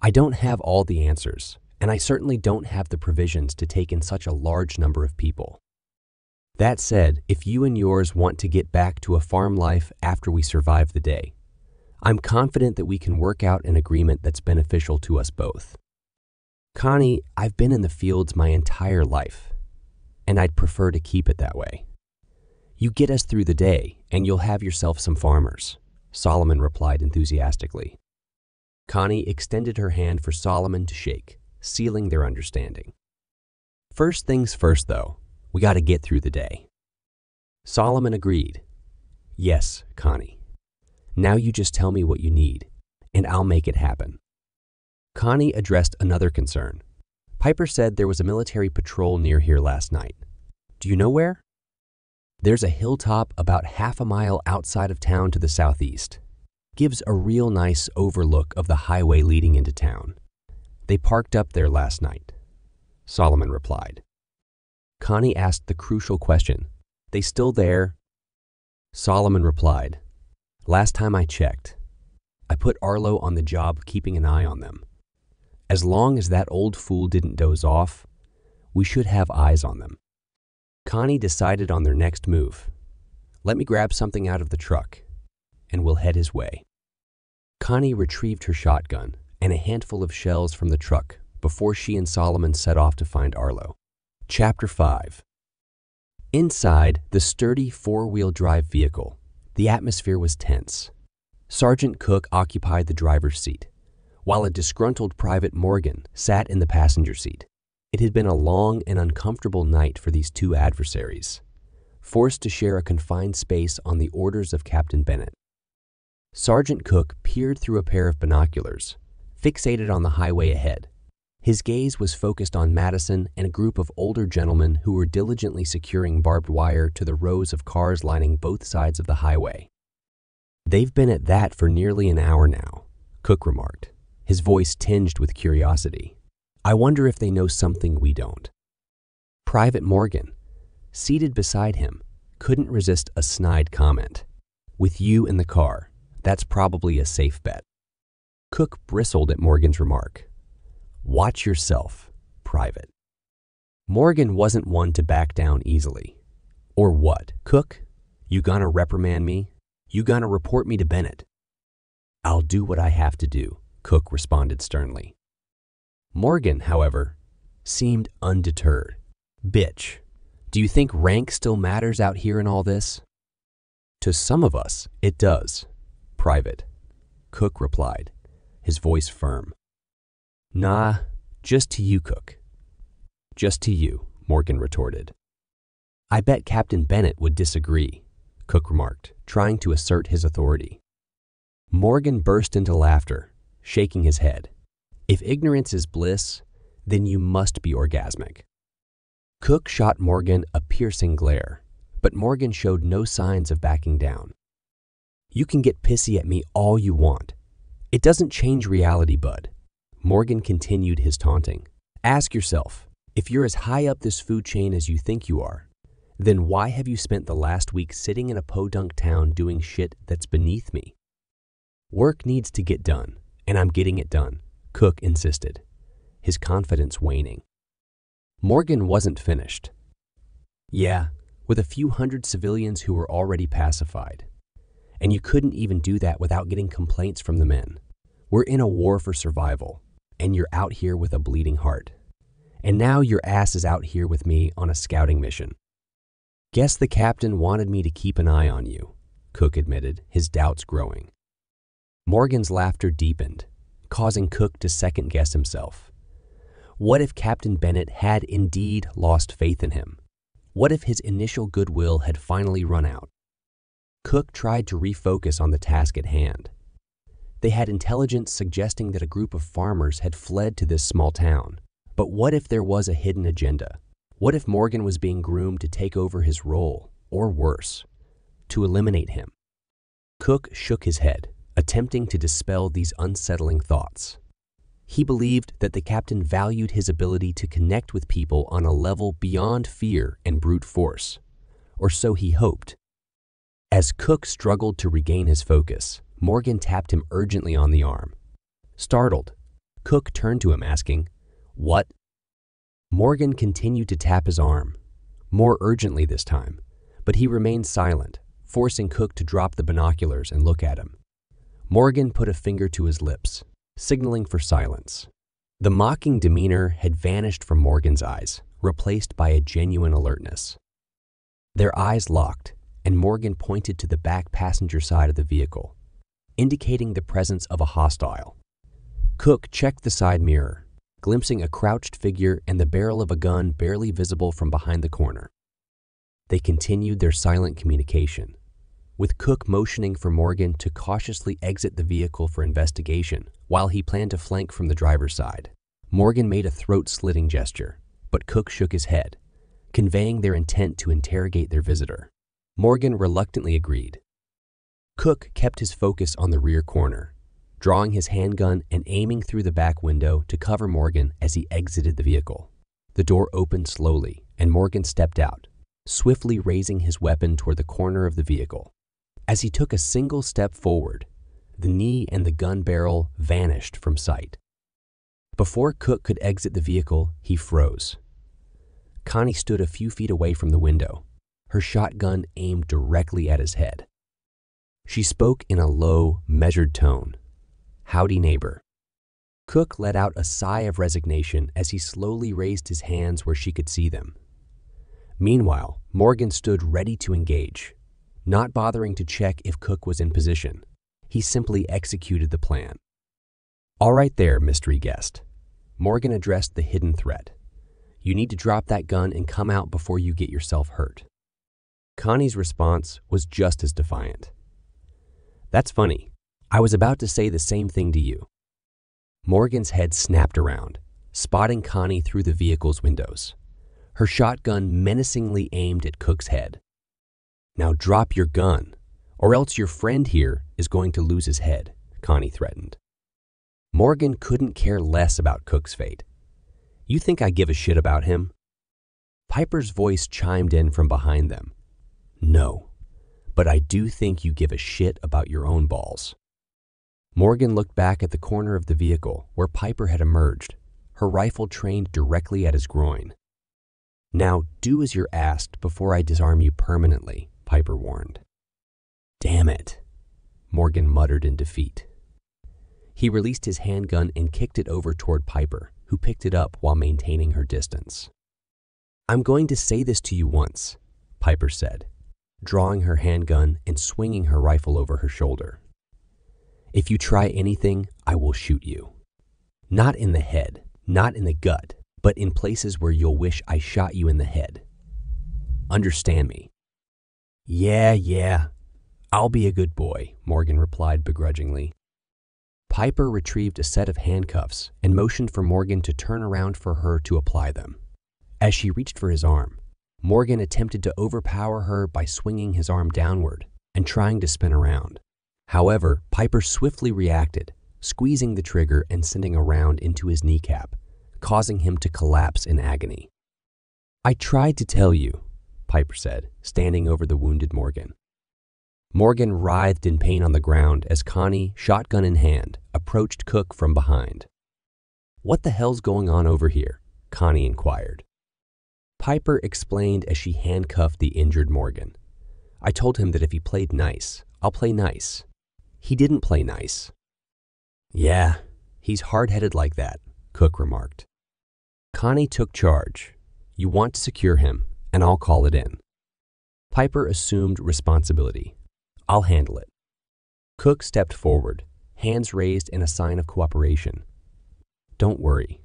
S1: I don't have all the answers, and I certainly don't have the provisions to take in such a large number of people. That said, if you and yours want to get back to a farm life after we survive the day, I'm confident that we can work out an agreement that's beneficial to us both. Connie, I've been in the fields my entire life, and I'd prefer to keep it that way. You get us through the day, and you'll have yourself some farmers, Solomon replied enthusiastically. Connie extended her hand for Solomon to shake, sealing their understanding. First things first, though, we got to get through the day. Solomon agreed. Yes, Connie. Now you just tell me what you need, and I'll make it happen. Connie addressed another concern. Piper said there was a military patrol near here last night. Do you know where? There's a hilltop about half a mile outside of town to the southeast gives a real nice overlook of the highway leading into town. They parked up there last night. Solomon replied. Connie asked the crucial question, They still there? Solomon replied, Last time I checked, I put Arlo on the job keeping an eye on them. As long as that old fool didn't doze off, we should have eyes on them. Connie decided on their next move. Let me grab something out of the truck, and we'll head his way. Connie retrieved her shotgun and a handful of shells from the truck before she and Solomon set off to find Arlo. Chapter 5 Inside the sturdy four wheel drive vehicle, the atmosphere was tense. Sergeant Cook occupied the driver's seat, while a disgruntled Private Morgan sat in the passenger seat. It had been a long and uncomfortable night for these two adversaries, forced to share a confined space on the orders of Captain Bennett. Sergeant Cook peered through a pair of binoculars, fixated on the highway ahead. His gaze was focused on Madison and a group of older gentlemen who were diligently securing barbed wire to the rows of cars lining both sides of the highway. They've been at that for nearly an hour now, Cook remarked, his voice tinged with curiosity. I wonder if they know something we don't. Private Morgan, seated beside him, couldn't resist a snide comment. With you in the car, that's probably a safe bet. Cook bristled at Morgan's remark. Watch yourself, Private. Morgan wasn't one to back down easily, Or what, Cook? You gonna reprimand me? You gonna report me to Bennett? I'll do what I have to do, Cook responded sternly. Morgan, however, seemed undeterred. Bitch, do you think rank still matters out here in all this? To some of us, it does. Private. Cook replied, his voice firm. Nah, just to you, Cook. Just to you, Morgan retorted. I bet Captain Bennett would disagree, Cook remarked, trying to assert his authority. Morgan burst into laughter, shaking his head. If ignorance is bliss, then you must be orgasmic. Cook shot Morgan a piercing glare, but Morgan showed no signs of backing down. You can get pissy at me all you want. It doesn't change reality, bud. Morgan continued his taunting. Ask yourself, if you're as high up this food chain as you think you are, then why have you spent the last week sitting in a podunk town doing shit that's beneath me? Work needs to get done, and I'm getting it done, Cook insisted, his confidence waning. Morgan wasn't finished. Yeah, with a few hundred civilians who were already pacified. And you couldn't even do that without getting complaints from the men. We're in a war for survival, and you're out here with a bleeding heart. And now your ass is out here with me on a scouting mission. Guess the captain wanted me to keep an eye on you, Cook admitted, his doubts growing. Morgan's laughter deepened, causing Cook to second guess himself. What if Captain Bennett had indeed lost faith in him? What if his initial goodwill had finally run out? Cook tried to refocus on the task at hand. They had intelligence suggesting that a group of farmers had fled to this small town. But what if there was a hidden agenda? What if Morgan was being groomed to take over his role, or worse, to eliminate him? Cook shook his head, attempting to dispel these unsettling thoughts. He believed that the captain valued his ability to connect with people on a level beyond fear and brute force, or so he hoped. As Cook struggled to regain his focus, Morgan tapped him urgently on the arm. Startled, Cook turned to him asking, What? Morgan continued to tap his arm, more urgently this time, but he remained silent, forcing Cook to drop the binoculars and look at him. Morgan put a finger to his lips, signaling for silence. The mocking demeanor had vanished from Morgan's eyes, replaced by a genuine alertness. Their eyes locked, and Morgan pointed to the back passenger side of the vehicle, indicating the presence of a hostile. Cook checked the side mirror, glimpsing a crouched figure and the barrel of a gun barely visible from behind the corner. They continued their silent communication, with Cook motioning for Morgan to cautiously exit the vehicle for investigation while he planned to flank from the driver's side. Morgan made a throat-slitting gesture, but Cook shook his head, conveying their intent to interrogate their visitor. Morgan reluctantly agreed. Cook kept his focus on the rear corner, drawing his handgun and aiming through the back window to cover Morgan as he exited the vehicle. The door opened slowly, and Morgan stepped out, swiftly raising his weapon toward the corner of the vehicle. As he took a single step forward, the knee and the gun barrel vanished from sight. Before Cook could exit the vehicle, he froze. Connie stood a few feet away from the window, her shotgun aimed directly at his head. She spoke in a low, measured tone, Howdy, neighbor. Cook let out a sigh of resignation as he slowly raised his hands where she could see them. Meanwhile, Morgan stood ready to engage, not bothering to check if Cook was in position. He simply executed the plan. All right there, mystery guest. Morgan addressed the hidden threat. You need to drop that gun and come out before you get yourself hurt. Connie's response was just as defiant. That's funny. I was about to say the same thing to you. Morgan's head snapped around, spotting Connie through the vehicle's windows, her shotgun menacingly aimed at Cook's head. Now drop your gun, or else your friend here is going to lose his head, Connie threatened. Morgan couldn't care less about Cook's fate. You think I give a shit about him? Piper's voice chimed in from behind them. No, but I do think you give a shit about your own balls. Morgan looked back at the corner of the vehicle where Piper had emerged, her rifle trained directly at his groin. Now do as you're asked before I disarm you permanently, Piper warned. Damn it, Morgan muttered in defeat. He released his handgun and kicked it over toward Piper, who picked it up while maintaining her distance. I'm going to say this to you once, Piper said, drawing her handgun and swinging her rifle over her shoulder. If you try anything, I will shoot you. Not in the head, not in the gut, but in places where you'll wish I shot you in the head. Understand me? Yeah, yeah. I'll be a good boy, Morgan replied begrudgingly. Piper retrieved a set of handcuffs and motioned for Morgan to turn around for her to apply them. As she reached for his arm, Morgan attempted to overpower her by swinging his arm downward and trying to spin around. However, Piper swiftly reacted, squeezing the trigger and sending a round into his kneecap, causing him to collapse in agony. I tried to tell you, Piper said, standing over the wounded Morgan. Morgan writhed in pain on the ground as Connie, shotgun in hand, approached Cook from behind. What the hell's going on over here? Connie inquired. Piper explained as she handcuffed the injured Morgan. I told him that if he played nice, I'll play nice. He didn't play nice. Yeah, he's hard headed like that, Cook remarked. Connie took charge. You want to secure him, and I'll call it in. Piper assumed responsibility. I'll handle it. Cook stepped forward, hands raised in a sign of cooperation. Don't worry,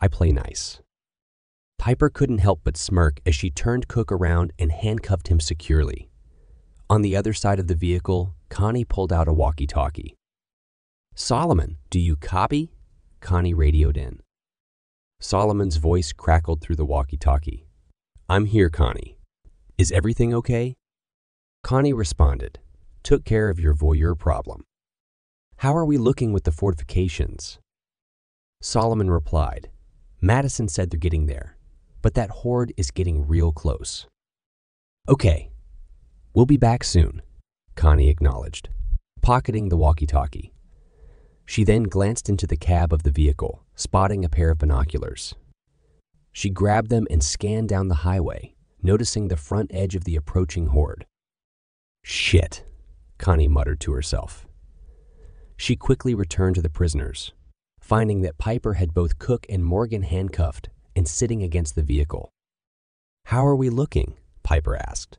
S1: I play nice. Piper couldn't help but smirk as she turned Cook around and handcuffed him securely. On the other side of the vehicle, Connie pulled out a walkie talkie. Solomon, do you copy? Connie radioed in. Solomon's voice crackled through the walkie talkie. I'm here, Connie. Is everything okay? Connie responded, Took care of your voyeur problem. How are we looking with the fortifications? Solomon replied, Madison said they're getting there, but that horde is getting real close. Okay, we'll be back soon, Connie acknowledged, pocketing the walkie talkie. She then glanced into the cab of the vehicle, spotting a pair of binoculars. She grabbed them and scanned down the highway, noticing the front edge of the approaching horde. Shit, Connie muttered to herself. She quickly returned to the prisoners, finding that Piper had both Cook and Morgan handcuffed and sitting against the vehicle. How are we looking? Piper asked.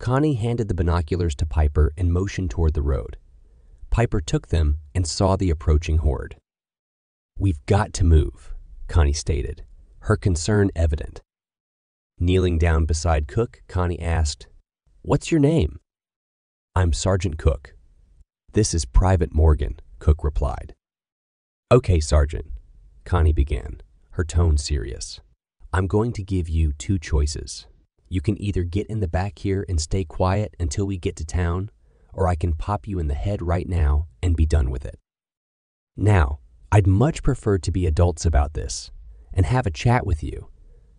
S1: Connie handed the binoculars to Piper and motioned toward the road. Piper took them and saw the approaching horde. We've got to move, Connie stated, her concern evident. Kneeling down beside Cook, Connie asked, What's your name? I'm Sergeant Cook. This is Private Morgan, Cook replied. Okay, Sergeant, Connie began, her tone serious. I'm going to give you two choices. You can either get in the back here and stay quiet until we get to town, or I can pop you in the head right now and be done with it. Now, I'd much prefer to be adults about this and have a chat with you,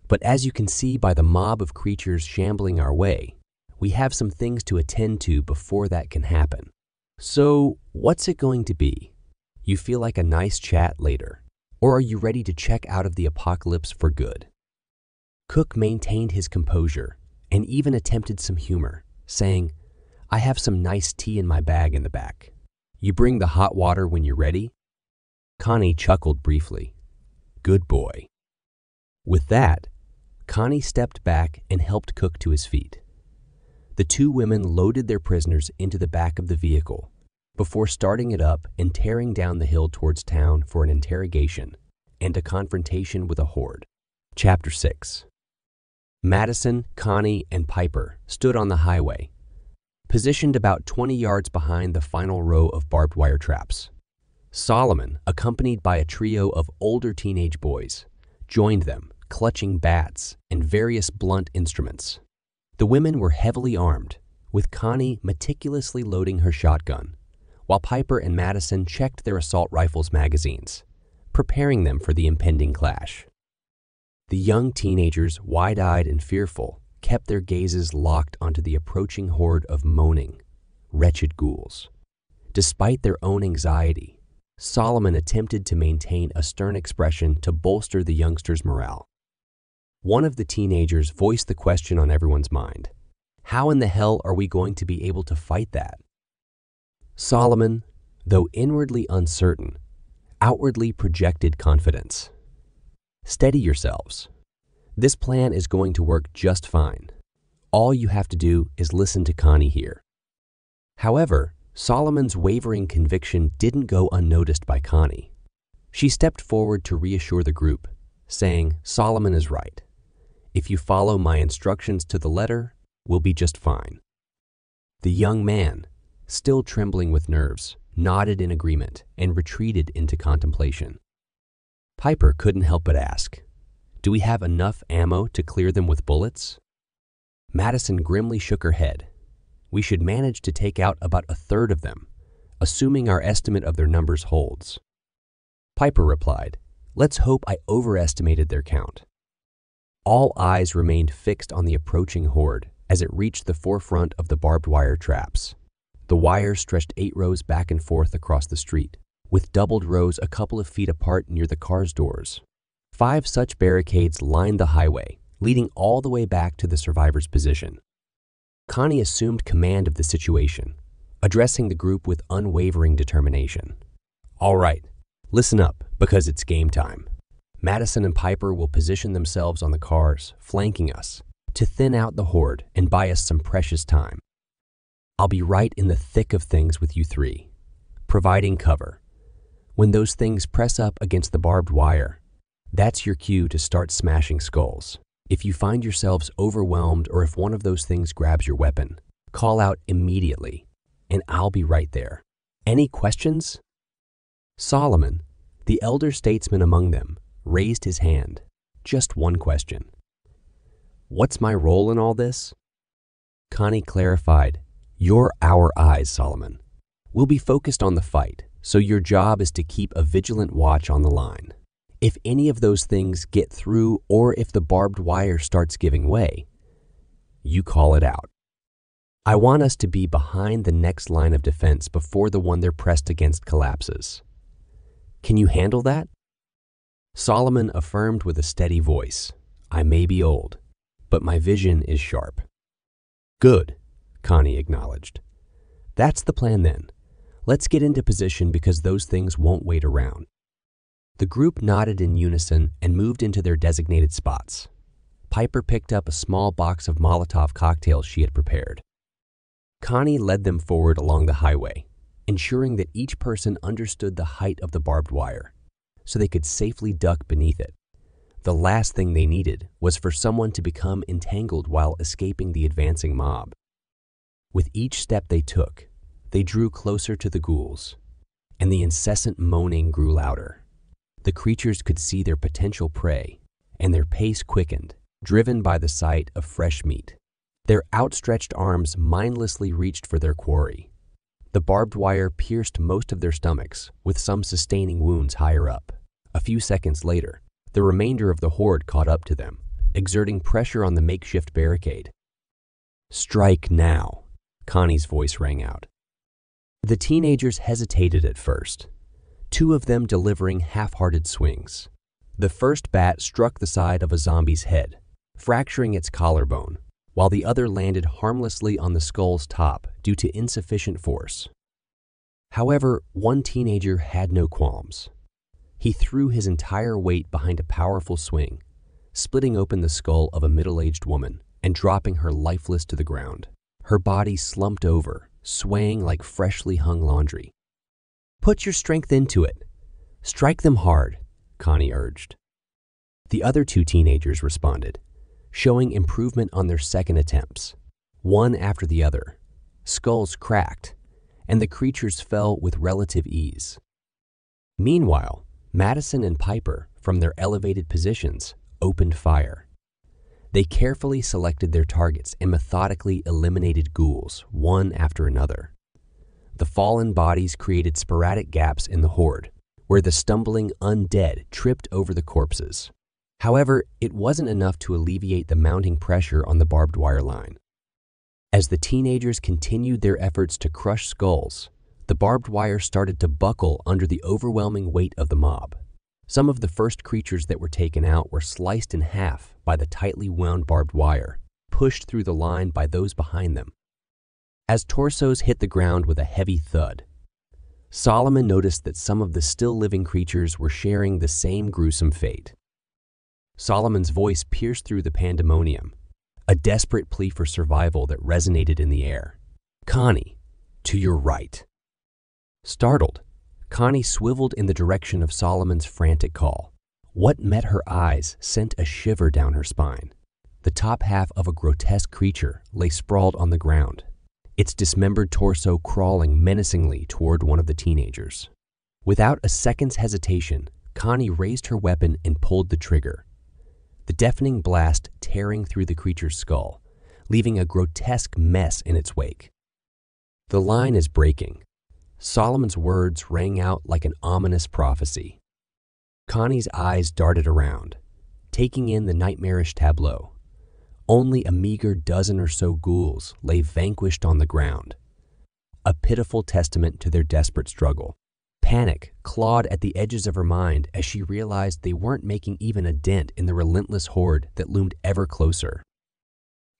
S1: but as you can see by the mob of creatures shambling our way, we have some things to attend to before that can happen. So, what's it going to be? You feel like a nice chat later, or are you ready to check out of the apocalypse for good? Cook maintained his composure and even attempted some humor, saying, I have some nice tea in my bag in the back. You bring the hot water when you're ready? Connie chuckled briefly. Good boy. With that, Connie stepped back and helped Cook to his feet. The two women loaded their prisoners into the back of the vehicle before starting it up and tearing down the hill towards town for an interrogation and a confrontation with a horde. Chapter 6 Madison, Connie, and Piper stood on the highway, positioned about 20 yards behind the final row of barbed wire traps. Solomon, accompanied by a trio of older teenage boys, joined them, clutching bats and various blunt instruments. The women were heavily armed, with Connie meticulously loading her shotgun, while Piper and Madison checked their assault rifles' magazines, preparing them for the impending clash. The young teenagers, wide eyed and fearful, kept their gazes locked onto the approaching horde of moaning, wretched ghouls. Despite their own anxiety, Solomon attempted to maintain a stern expression to bolster the youngsters' morale. one of the teenagers voiced the question on everyone's mind. How in the hell are we going to be able to fight that? Solomon, though inwardly uncertain, outwardly projected confidence. Steady yourselves. This plan is going to work just fine. All you have to do is listen to Connie here. However, Solomon's wavering conviction didn't go unnoticed by Connie. She stepped forward to reassure the group, saying, Solomon is right. If you follow my instructions to the letter, we'll be just fine. The young man, still trembling with nerves, nodded in agreement and retreated into contemplation. Piper couldn't help but ask, Do we have enough ammo to clear them with bullets? Madison grimly shook her head. We should manage to take out about a third of them, assuming our estimate of their numbers holds. Piper replied, Let's hope I overestimated their count. All eyes remained fixed on the approaching horde as it reached the forefront of the barbed wire traps. The wires stretched eight rows back and forth across the street, with doubled rows a couple of feet apart near the car's doors. Five such barricades lined the highway, leading all the way back to the survivor's position. Connie assumed command of the situation, addressing the group with unwavering determination. All right, listen up, because it's game time. Madison and Piper will position themselves on the cars, flanking us, to thin out the horde and buy us some precious time. I'll be right in the thick of things with you three, providing cover. When those things press up against the barbed wire, that's your cue to start smashing skulls. If you find yourselves overwhelmed or if one of those things grabs your weapon, call out immediately, and I'll be right there. Any questions? Solomon, the elder statesman among them, raised his hand. Just one question. What's my role in all this? Connie clarified, You're our eyes, Solomon. We'll be focused on the fight, so your job is to keep a vigilant watch on the line. If any of those things get through or if the barbed wire starts giving way, you call it out. I want us to be behind the next line of defense before the one they're pressed against collapses. Can you handle that? Solomon affirmed with a steady voice, I may be old, but my vision is sharp. Good, Connie acknowledged. That's the plan then. Let's get into position because those things won't wait around. The group nodded in unison and moved into their designated spots. Piper picked up a small box of Molotov cocktails she had prepared. Connie led them forward along the highway, ensuring that each person understood the height of the barbed wire so they could safely duck beneath it. The last thing they needed was for someone to become entangled while escaping the advancing mob. With each step they took, they drew closer to the ghouls, and the incessant moaning grew louder. The creatures could see their potential prey, and their pace quickened, driven by the sight of fresh meat. Their outstretched arms mindlessly reached for their quarry. The barbed wire pierced most of their stomachs, with some sustaining wounds higher up. A few seconds later, the remainder of the horde caught up to them, exerting pressure on the makeshift barricade. Strike now, Connie's voice rang out. The teenagers hesitated at first, two of them delivering half-hearted swings. The first bat struck the side of a zombie's head, fracturing its collarbone, while the other landed harmlessly on the skull's top due to insufficient force. However, one teenager had no qualms. He threw his entire weight behind a powerful swing, splitting open the skull of a middle-aged woman and dropping her lifeless to the ground. Her body slumped over, swaying like freshly hung laundry. Put your strength into it. Strike them hard, Connie urged. The other two teenagers responded, showing improvement on their second attempts, one after the other. Skulls cracked, and the creatures fell with relative ease. Meanwhile, Madison and Piper, from their elevated positions, opened fire. They carefully selected their targets and methodically eliminated ghouls, one after another. The fallen bodies created sporadic gaps in the horde, where the stumbling undead tripped over the corpses. However, it wasn't enough to alleviate the mounting pressure on the barbed wire line. As the teenagers continued their efforts to crush skulls, the barbed wire started to buckle under the overwhelming weight of the mob. Some of the first creatures that were taken out were sliced in half by the tightly wound barbed wire, pushed through the line by those behind them. As torsos hit the ground with a heavy thud, Solomon noticed that some of the still living creatures were sharing the same gruesome fate. Solomon's voice pierced through the pandemonium, a desperate plea for survival that resonated in the air. Connie, to your right. Startled, Connie swiveled in the direction of Solomon's frantic call. What met her eyes sent a shiver down her spine. The top half of a grotesque creature lay sprawled on the ground, its dismembered torso crawling menacingly toward one of the teenagers. Without a second's hesitation, Connie raised her weapon and pulled the trigger. The deafening blast tearing through the creature's skull, leaving a grotesque mess in its wake. The line is breaking. Solomon's words rang out like an ominous prophecy. Connie's eyes darted around, taking in the nightmarish tableau. Only a meager dozen or so ghouls lay vanquished on the ground, a pitiful testament to their desperate struggle. Panic clawed at the edges of her mind as she realized they weren't making even a dent in the relentless horde that loomed ever closer.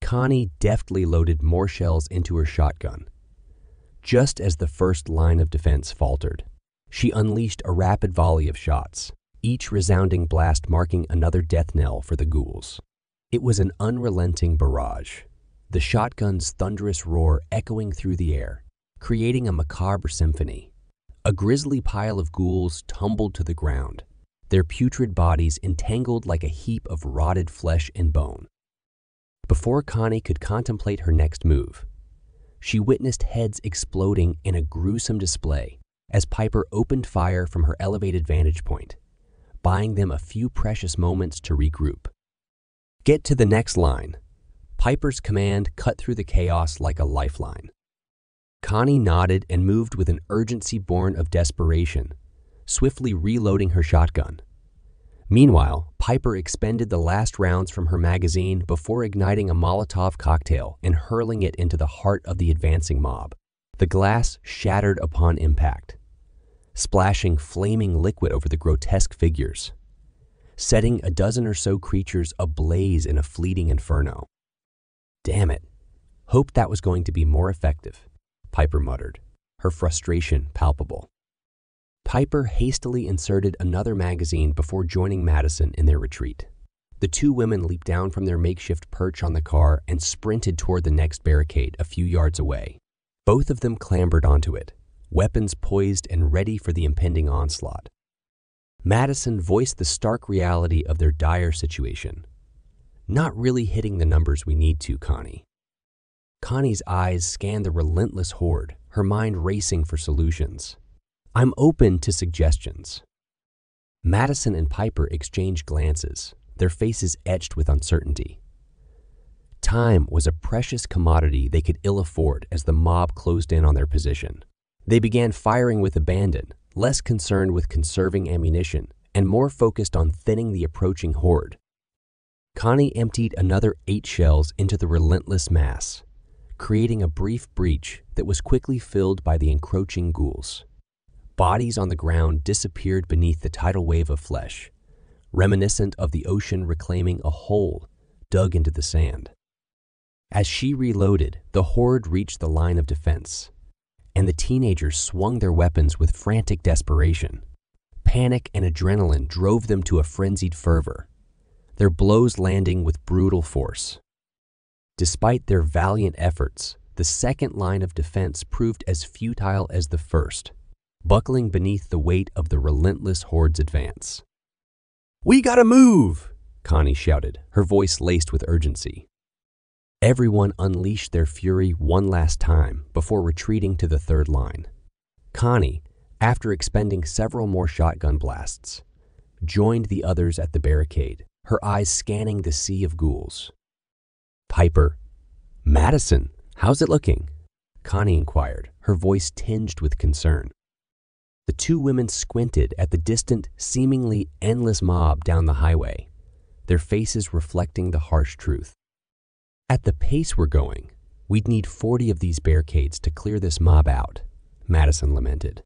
S1: Connie deftly loaded more shells into her shotgun. Just as the first line of defense faltered, she unleashed a rapid volley of shots, each resounding blast marking another death knell for the ghouls. It was an unrelenting barrage, the shotgun's thunderous roar echoing through the air, creating a macabre symphony. A grisly pile of ghouls tumbled to the ground, their putrid bodies entangled like a heap of rotted flesh and bone. Before Connie could contemplate her next move, she witnessed heads exploding in a gruesome display as Piper opened fire from her elevated vantage point, buying them a few precious moments to regroup. Get to the next line. Piper's command cut through the chaos like a lifeline. Connie nodded and moved with an urgency born of desperation, swiftly reloading her shotgun. Meanwhile, Piper expended the last rounds from her magazine before igniting a Molotov cocktail and hurling it into the heart of the advancing mob. The glass shattered upon impact, splashing flaming liquid over the grotesque figures setting a dozen or so creatures ablaze in a fleeting inferno. Damn it. Hoped that was going to be more effective, Piper muttered, her frustration palpable. Piper hastily inserted another magazine before joining Madison in their retreat. The two women leaped down from their makeshift perch on the car and sprinted toward the next barricade a few yards away. Both of them clambered onto it, weapons poised and ready for the impending onslaught. Madison voiced the stark reality of their dire situation. Not really hitting the numbers we need to, Connie. Connie's eyes scanned the relentless horde, her mind racing for solutions. I'm open to suggestions. Madison and Piper exchanged glances, their faces etched with uncertainty. Time was a precious commodity they could ill afford as the mob closed in on their position. They began firing with abandon, less concerned with conserving ammunition and more focused on thinning the approaching horde. Connie emptied another eight shells into the relentless mass, creating a brief breach that was quickly filled by the encroaching ghouls. Bodies on the ground disappeared beneath the tidal wave of flesh, reminiscent of the ocean reclaiming a hole dug into the sand. As she reloaded, the horde reached the line of defense, and the teenagers swung their weapons with frantic desperation. Panic and adrenaline drove them to a frenzied fervor, their blows landing with brutal force. Despite their valiant efforts, the second line of defense proved as futile as the first, buckling beneath the weight of the relentless horde's advance. We gotta move! Connie shouted, her voice laced with urgency. Everyone unleashed their fury one last time before retreating to the third line. Connie, after expending several more shotgun blasts, joined the others at the barricade, her eyes scanning the sea of ghouls. Piper, Madison, how's it looking? Connie inquired, her voice tinged with concern. The two women squinted at the distant, seemingly endless mob down the highway, their faces reflecting the harsh truth. At the pace we're going, we'd need 40 of these barricades to clear this mob out, Madison lamented.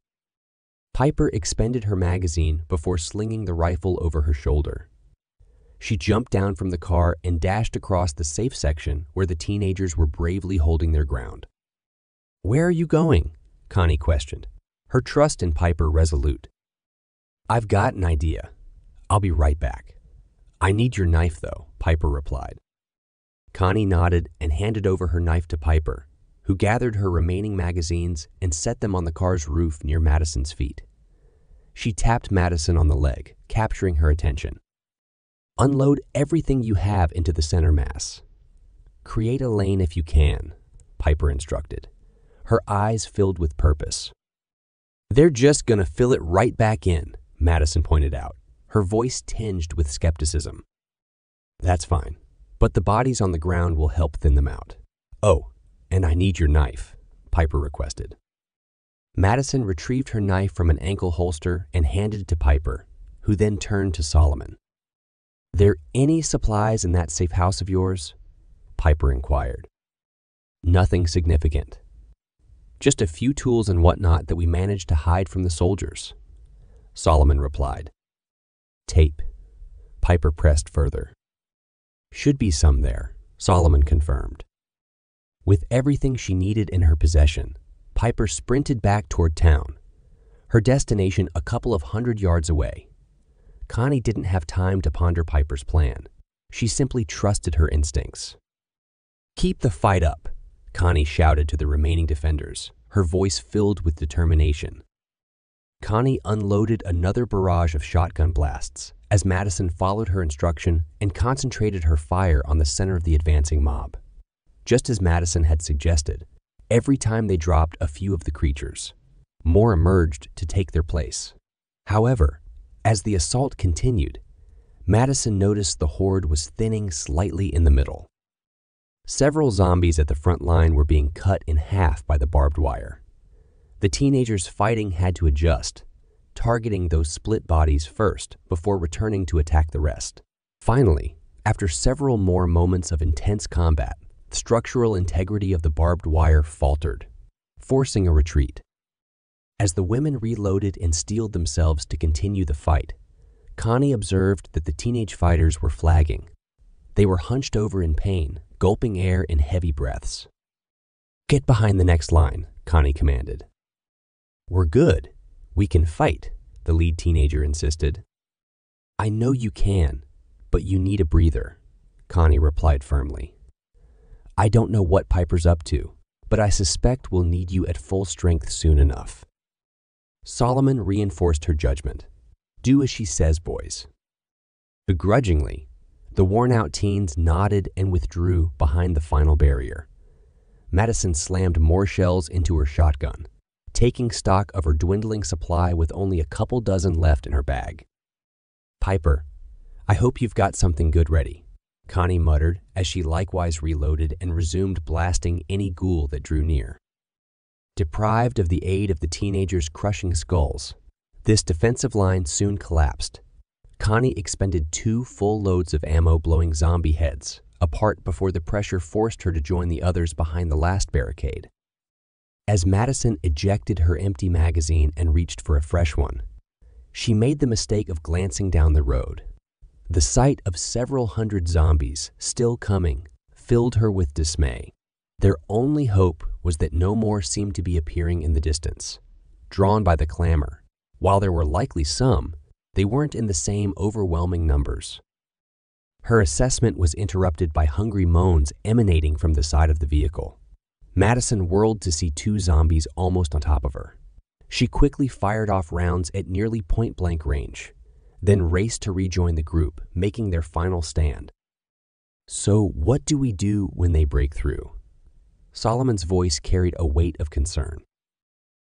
S1: Piper expended her magazine before slinging the rifle over her shoulder. She jumped down from the car and dashed across the safe section where the teenagers were bravely holding their ground. Where are you going? Connie questioned, her trust in Piper resolute. I've got an idea. I'll be right back. I need your knife, though, Piper replied. Connie nodded and handed over her knife to Piper, who gathered her remaining magazines and set them on the car's roof near Madison's feet. She tapped Madison on the leg, capturing her attention. Unload everything you have into the center mass. Create a lane if you can, Piper instructed, her eyes filled with purpose. They're just gonna fill it right back in, Madison pointed out, her voice tinged with skepticism. That's fine, but the bodies on the ground will help thin them out. Oh, and I need your knife, Piper requested. Madison retrieved her knife from an ankle holster and handed it to Piper, who then turned to Solomon. There any supplies in that safe house of yours? Piper inquired. Nothing significant. Just a few tools and whatnot that we managed to hide from the soldiers. Solomon replied. Tape. Piper pressed further. Should be some there, Solomon confirmed. With everything she needed in her possession, Piper sprinted back toward town, her destination a couple of hundred yards away. Connie didn't have time to ponder Piper's plan. She simply trusted her instincts. Keep the fight up, Connie shouted to the remaining defenders, her voice filled with determination. Connie unloaded another barrage of shotgun blasts as Madison followed her instruction and concentrated her fire on the center of the advancing mob. Just as Madison had suggested, every time they dropped a few of the creatures. More emerged to take their place. However, as the assault continued, Madison noticed the horde was thinning slightly in the middle. Several zombies at the front line were being cut in half by the barbed wire. The teenagers fighting had to adjust, targeting those split bodies first before returning to attack the rest. Finally, after several more moments of intense combat, the structural integrity of the barbed wire faltered, forcing a retreat. As the women reloaded and steeled themselves to continue the fight, Connie observed that the teenage fighters were flagging. They were hunched over in pain, gulping air in heavy breaths. Get behind the next line, Connie commanded. We're good. We can fight, the lead teenager insisted. I know you can, but you need a breather, Connie replied firmly. I don't know what Piper's up to, but I suspect we'll need you at full strength soon enough. Solomon reinforced her judgment. Do as she says, boys. Begrudgingly, the worn out teens nodded and withdrew behind the final barrier. Madison slammed more shells into her shotgun, taking stock of her dwindling supply with only a couple dozen left in her bag. Piper, I hope you've got something good ready. Connie muttered as she likewise reloaded and resumed blasting any ghoul that drew near. Deprived of the aid of the teenagers' crushing skulls, this defensive line soon collapsed. Connie expended two full loads of ammo blowing zombie heads, apart before the pressure forced her to join the others behind the last barricade. As Madison ejected her empty magazine and reached for a fresh one, she made the mistake of glancing down the road. The sight of several hundred zombies still coming filled her with dismay. Their only hope was that no more seemed to be appearing in the distance, drawn by the clamor. While there were likely some, they weren't in the same overwhelming numbers. Her assessment was interrupted by hungry moans emanating from the side of the vehicle. Madison whirled to see two zombies almost on top of her. She quickly fired off rounds at nearly point blank range, then raced to rejoin the group, making their final stand. So, what do we do when they break through? Solomon's voice carried a weight of concern.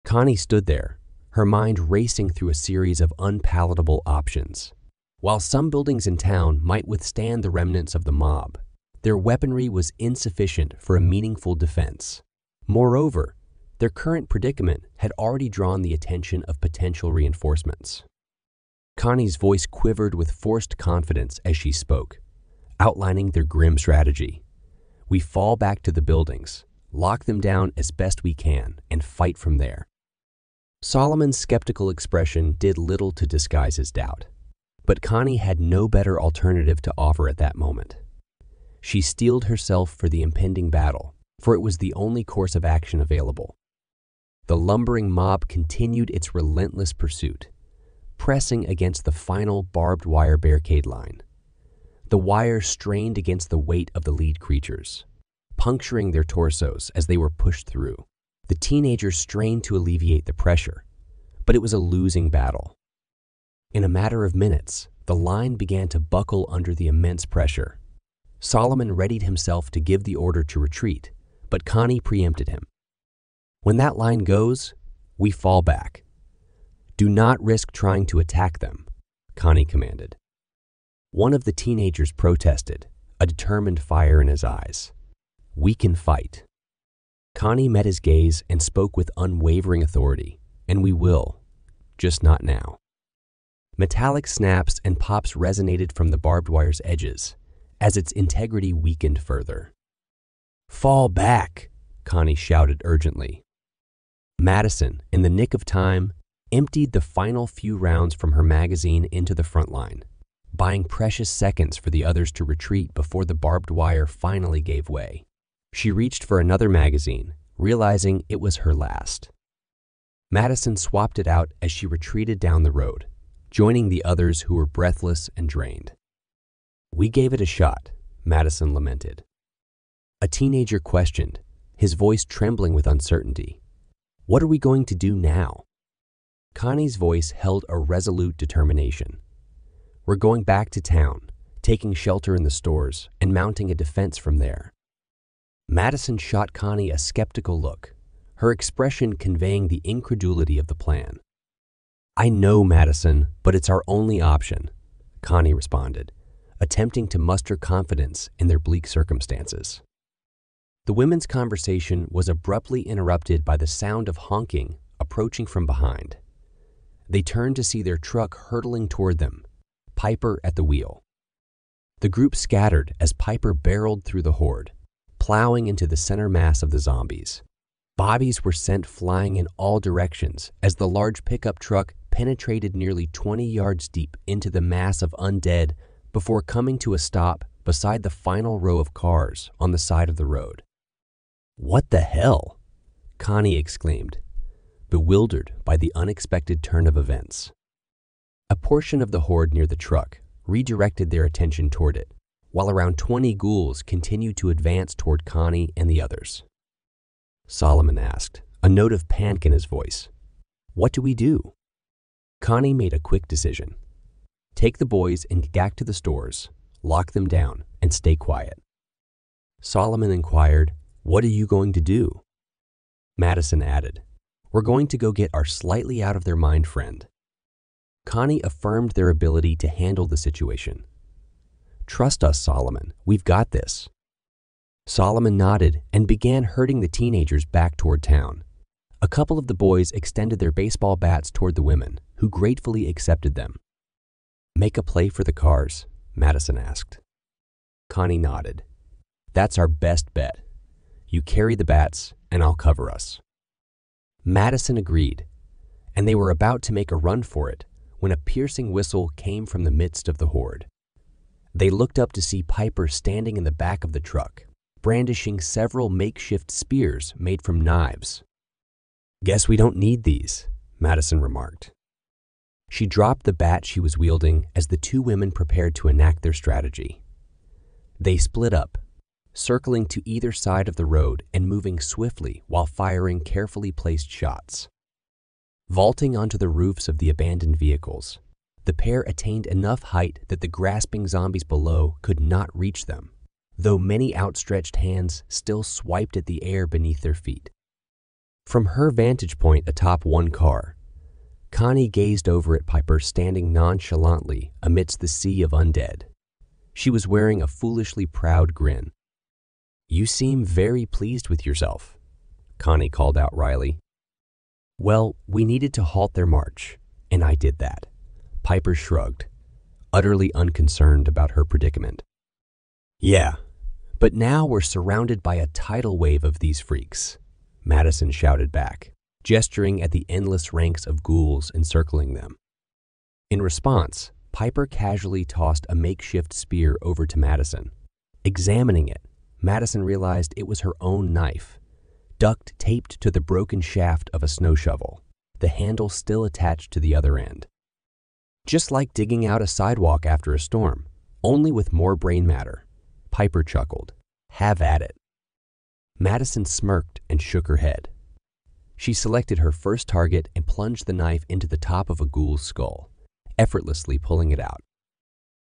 S1: Connie stood there, her mind racing through a series of unpalatable options. While some buildings in town might withstand the remnants of the mob, their weaponry was insufficient for a meaningful defense. Moreover, their current predicament had already drawn the attention of potential reinforcements. Connie's voice quivered with forced confidence as she spoke, outlining their grim strategy. We fall back to the buildings, lock them down as best we can, and fight from there. Solomon's skeptical expression did little to disguise his doubt, but Connie had no better alternative to offer at that moment. She steeled herself for the impending battle, for it was the only course of action available. The lumbering mob continued its relentless pursuit, pressing against the final barbed wire barricade line. The wire strained against the weight of the lead creatures, puncturing their torsos as they were pushed through. The teenagers strained to alleviate the pressure, but it was a losing battle. In a matter of minutes, the line began to buckle under the immense pressure. Solomon readied himself to give the order to retreat, but Connie preempted him. When that line goes, we fall back. Do not risk trying to attack them, Connie commanded. One of the teenagers protested, a determined fire in his eyes. We can fight. Connie met his gaze and spoke with unwavering authority, and we will, just not now. Metallic snaps and pops resonated from the barbed wire's edges as its integrity weakened further. Fall back, Connie shouted urgently. Madison, in the nick of time, emptied the final few rounds from her magazine into the front line, buying precious seconds for the others to retreat before the barbed wire finally gave way. She reached for another magazine, realizing it was her last. Madison swapped it out as she retreated down the road, joining the others who were breathless and drained. We gave it a shot, Madison lamented. A teenager questioned, his voice trembling with uncertainty. What are we going to do now? Connie's voice held a resolute determination. We're going back to town, taking shelter in the stores and mounting a defense from there. Madison shot Connie a skeptical look, her expression conveying the incredulity of the plan. I know, Madison, but it's our only option, Connie responded, attempting to muster confidence in their bleak circumstances. The women's conversation was abruptly interrupted by the sound of honking approaching from behind. They turned to see their truck hurtling toward them, Piper at the wheel. The group scattered as Piper barreled through the horde, plowing into the center mass of the zombies. Bodies were sent flying in all directions as the large pickup truck penetrated nearly 20 yards deep into the mass of undead before coming to a stop beside the final row of cars on the side of the road. What the hell? Connie exclaimed, bewildered by the unexpected turn of events. A portion of the horde near the truck redirected their attention toward it while around 20 ghouls continued to advance toward Connie and the others. Solomon asked, a note of panic in his voice. What do we do? Connie made a quick decision. Take the boys and get back to the stores, lock them down, and stay quiet. Solomon inquired, What are you going to do? Madison added, We're going to go get our slightly out of their mind friend. Connie affirmed their ability to handle the situation Trust us, Solomon. We've got this. Solomon nodded and began herding the teenagers back toward town. A couple of the boys extended their baseball bats toward the women, who gratefully accepted them. Make a play for the cars, Madison asked. Connie nodded. That's our best bet. You carry the bats, and I'll cover us. Madison agreed, and they were about to make a run for it when a piercing whistle came from the midst of the horde. They looked up to see Piper standing in the back of the truck, brandishing several makeshift spears made from knives. Guess we don't need these, Madison remarked. She dropped the bat she was wielding as the two women prepared to enact their strategy. They split up, circling to either side of the road and moving swiftly while firing carefully placed shots. Vaulting onto the roofs of the abandoned vehicles, the pair attained enough height that the grasping zombies below could not reach them, though many outstretched hands still swiped at the air beneath their feet. From her vantage point atop one car, Connie gazed over at Piper standing nonchalantly amidst the sea of undead. She was wearing a foolishly proud grin. You seem very pleased with yourself, Connie called out wryly. Well, we needed to halt their march, and I did that. Piper shrugged, utterly unconcerned about her predicament. Yeah, but now we're surrounded by a tidal wave of these freaks, Madison shouted back, gesturing at the endless ranks of ghouls encircling them. In response, Piper casually tossed a makeshift spear over to Madison. Examining it, Madison realized it was her own knife, duct taped to the broken shaft of a snow shovel, the handle still attached to the other end. Just like digging out a sidewalk after a storm, only with more brain matter. Piper chuckled. Have at it. Madison smirked and shook her head. She selected her first target and plunged the knife into the top of a ghoul's skull, effortlessly pulling it out.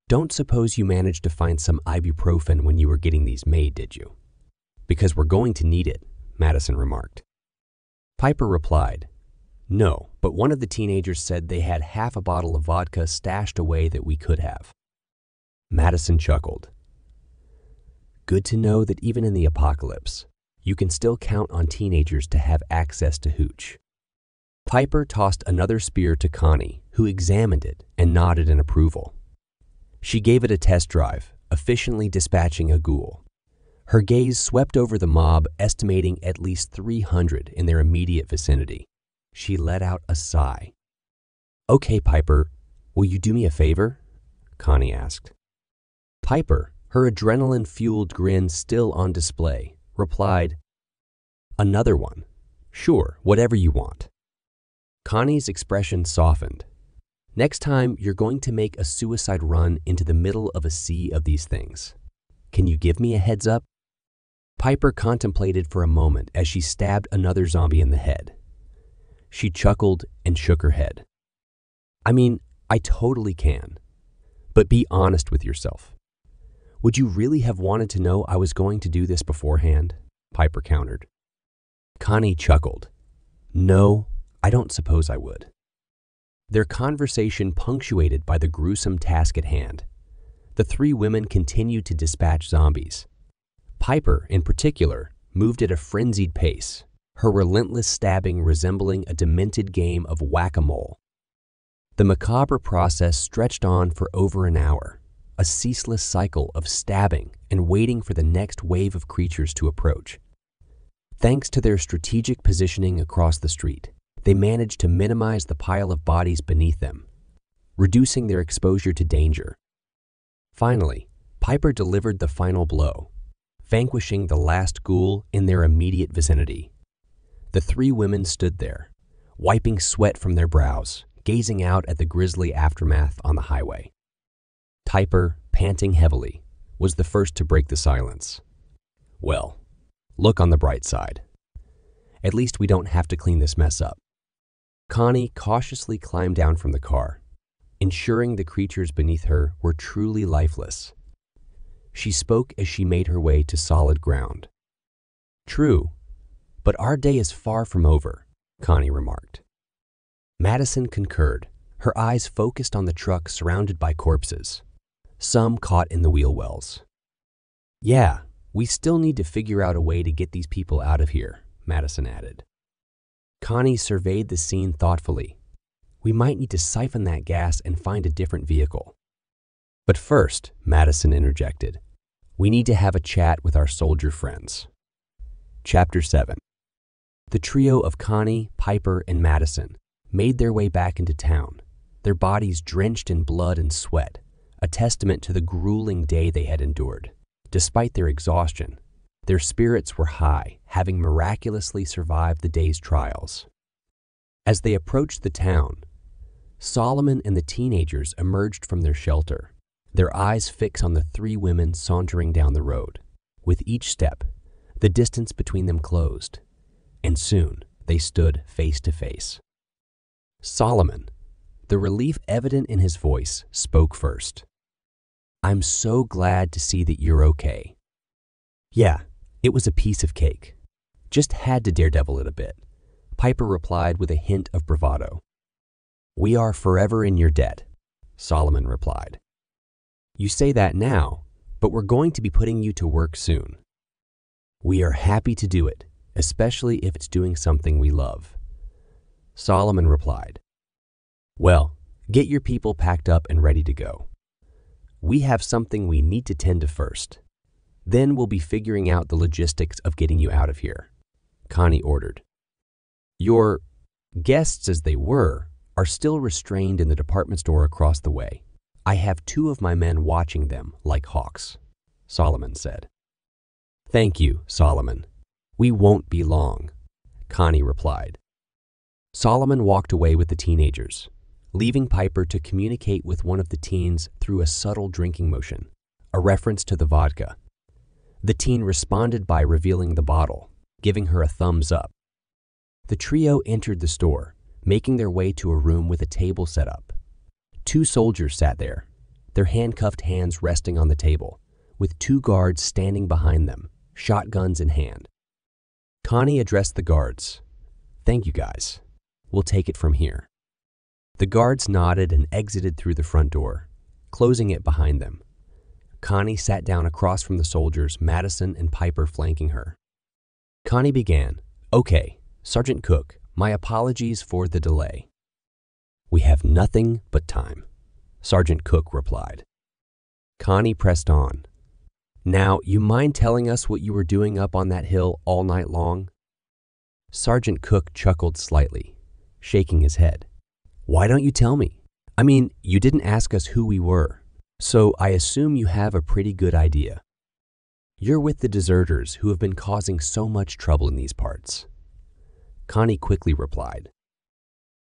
S1: Don't suppose you managed to find some ibuprofen when you were getting these made, did you? Because we're going to need it, Madison remarked. Piper replied, No, but one of the teenagers said they had half a bottle of vodka stashed away that we could have. Madison chuckled. Good to know that even in the apocalypse, you can still count on teenagers to have access to hooch. Piper tossed another spear to Connie, who examined it and nodded in approval. She gave it a test drive, efficiently dispatching a ghoul. Her gaze swept over the mob, estimating at least 300 in their immediate vicinity. She let out a sigh. Okay, Piper, will you do me a favor? Connie asked. Piper, her adrenaline fueled grin still on display, replied, Another one. Sure, whatever you want. Connie's expression softened. Next time, you're going to make a suicide run into the middle of a sea of these things. Can you give me a heads up? Piper contemplated for a moment as she stabbed another zombie in the head. She chuckled and shook her head. I mean, I totally can. But be honest with yourself. Would you really have wanted to know I was going to do this beforehand? Piper countered. Connie chuckled. No, I don't suppose I would. Their conversation punctuated by the gruesome task at hand. The three women continued to dispatch zombies. Piper, in particular, moved at a frenzied pace, her relentless stabbing resembling a demented game of whack-a-mole. The macabre process stretched on for over an hour, a ceaseless cycle of stabbing and waiting for the next wave of creatures to approach. Thanks to their strategic positioning across the street, they managed to minimize the pile of bodies beneath them, reducing their exposure to danger. Finally, Piper delivered the final blow, vanquishing the last ghoul in their immediate vicinity. The three women stood there, wiping sweat from their brows, gazing out at the grisly aftermath on the highway. Piper, panting heavily, was the first to break the silence. Well, look on the bright side. At least we don't have to clean this mess up. Connie cautiously climbed down from the car, ensuring the creatures beneath her were truly lifeless. She spoke as she made her way to solid ground. True, but our day is far from over, Connie remarked. Madison concurred, her eyes focused on the truck surrounded by corpses some caught in the wheel wells. Yeah, we still need to figure out a way to get these people out of here, Madison added. Connie surveyed the scene thoughtfully. We might need to siphon that gas and find a different vehicle. But first, Madison interjected, we need to have a chat with our soldier friends. Chapter 7 The trio of Connie, Piper, and Madison made their way back into town, their bodies drenched in blood and sweat a testament to the grueling day they had endured. Despite their exhaustion, their spirits were high, having miraculously survived the day's trials. As they approached the town, Solomon and the teenagers emerged from their shelter, their eyes fixed on the three women sauntering down the road. With each step, the distance between them closed, and soon they stood face to face. Solomon, the relief evident in his voice, spoke first. I'm so glad to see that you're okay. Yeah, it was a piece of cake. Just had to daredevil it a bit. Piper replied with a hint of bravado. We are forever in your debt, Solomon replied. You say that now, but we're going to be putting you to work soon. We are happy to do it, especially if it's doing something we love. Solomon replied, Well, get your people packed up and ready to go. We have something we need to tend to first. Then we'll be figuring out the logistics of getting you out of here. Connie ordered. Your guests, as they were, are still restrained in the department store across the way. I have two of my men watching them like hawks, Solomon said. Thank you, Solomon. We won't be long, Connie replied. Solomon walked away with the teenagers, leaving Piper to communicate with one of the teens through a subtle drinking motion, a reference to the vodka. The teen responded by revealing the bottle, giving her a thumbs up. The trio entered the store, making their way to a room with a table set up. Two soldiers sat there, their handcuffed hands resting on the table, with two guards standing behind them, shotguns in hand. Connie addressed the guards. Thank you, guys. We'll take it from here. The guards nodded and exited through the front door, closing it behind them. Connie sat down across from the soldiers, Madison and Piper flanking her. Connie began, Okay, Sergeant Cook, my apologies for the delay. We have nothing but time, Sergeant Cook replied. Connie pressed on. Now, you mind telling us what you were doing up on that hill all night long? Sergeant Cook chuckled slightly, shaking his head. Why don't you tell me? I mean, you didn't ask us who we were, so I assume you have a pretty good idea. You're with the deserters who have been causing so much trouble in these parts. Connie quickly replied.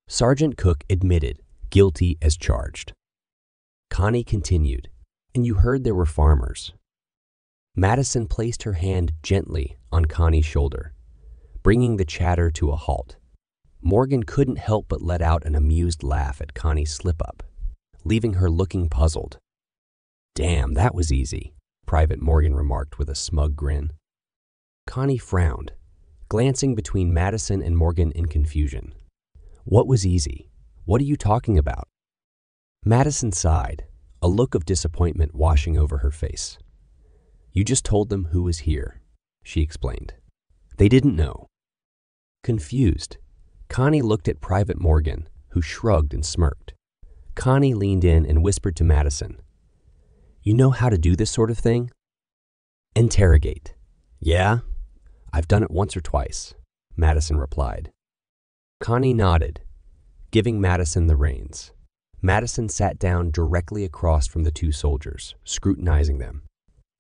S1: Sergeant Cook admitted, guilty as charged. Connie continued, and you heard there were farmers. Madison placed her hand gently on Connie's shoulder, bringing the chatter to a halt. Morgan couldn't help but let out an amused laugh at Connie's slip up, leaving her looking puzzled. Damn, that was easy, Private Morgan remarked with a smug grin. Connie frowned, glancing between Madison and Morgan in confusion. What was easy? What are you talking about? Madison sighed, a look of disappointment washing over her face. You just told them who was here, she explained. They didn't know. Confused, Connie looked at Private Morgan, who shrugged and smirked. Connie leaned in and whispered to Madison, You know how to do this sort of thing? Interrogate. Yeah, I've done it once or twice, Madison replied. Connie nodded, giving Madison the reins. Madison sat down directly across from the two soldiers, scrutinizing them.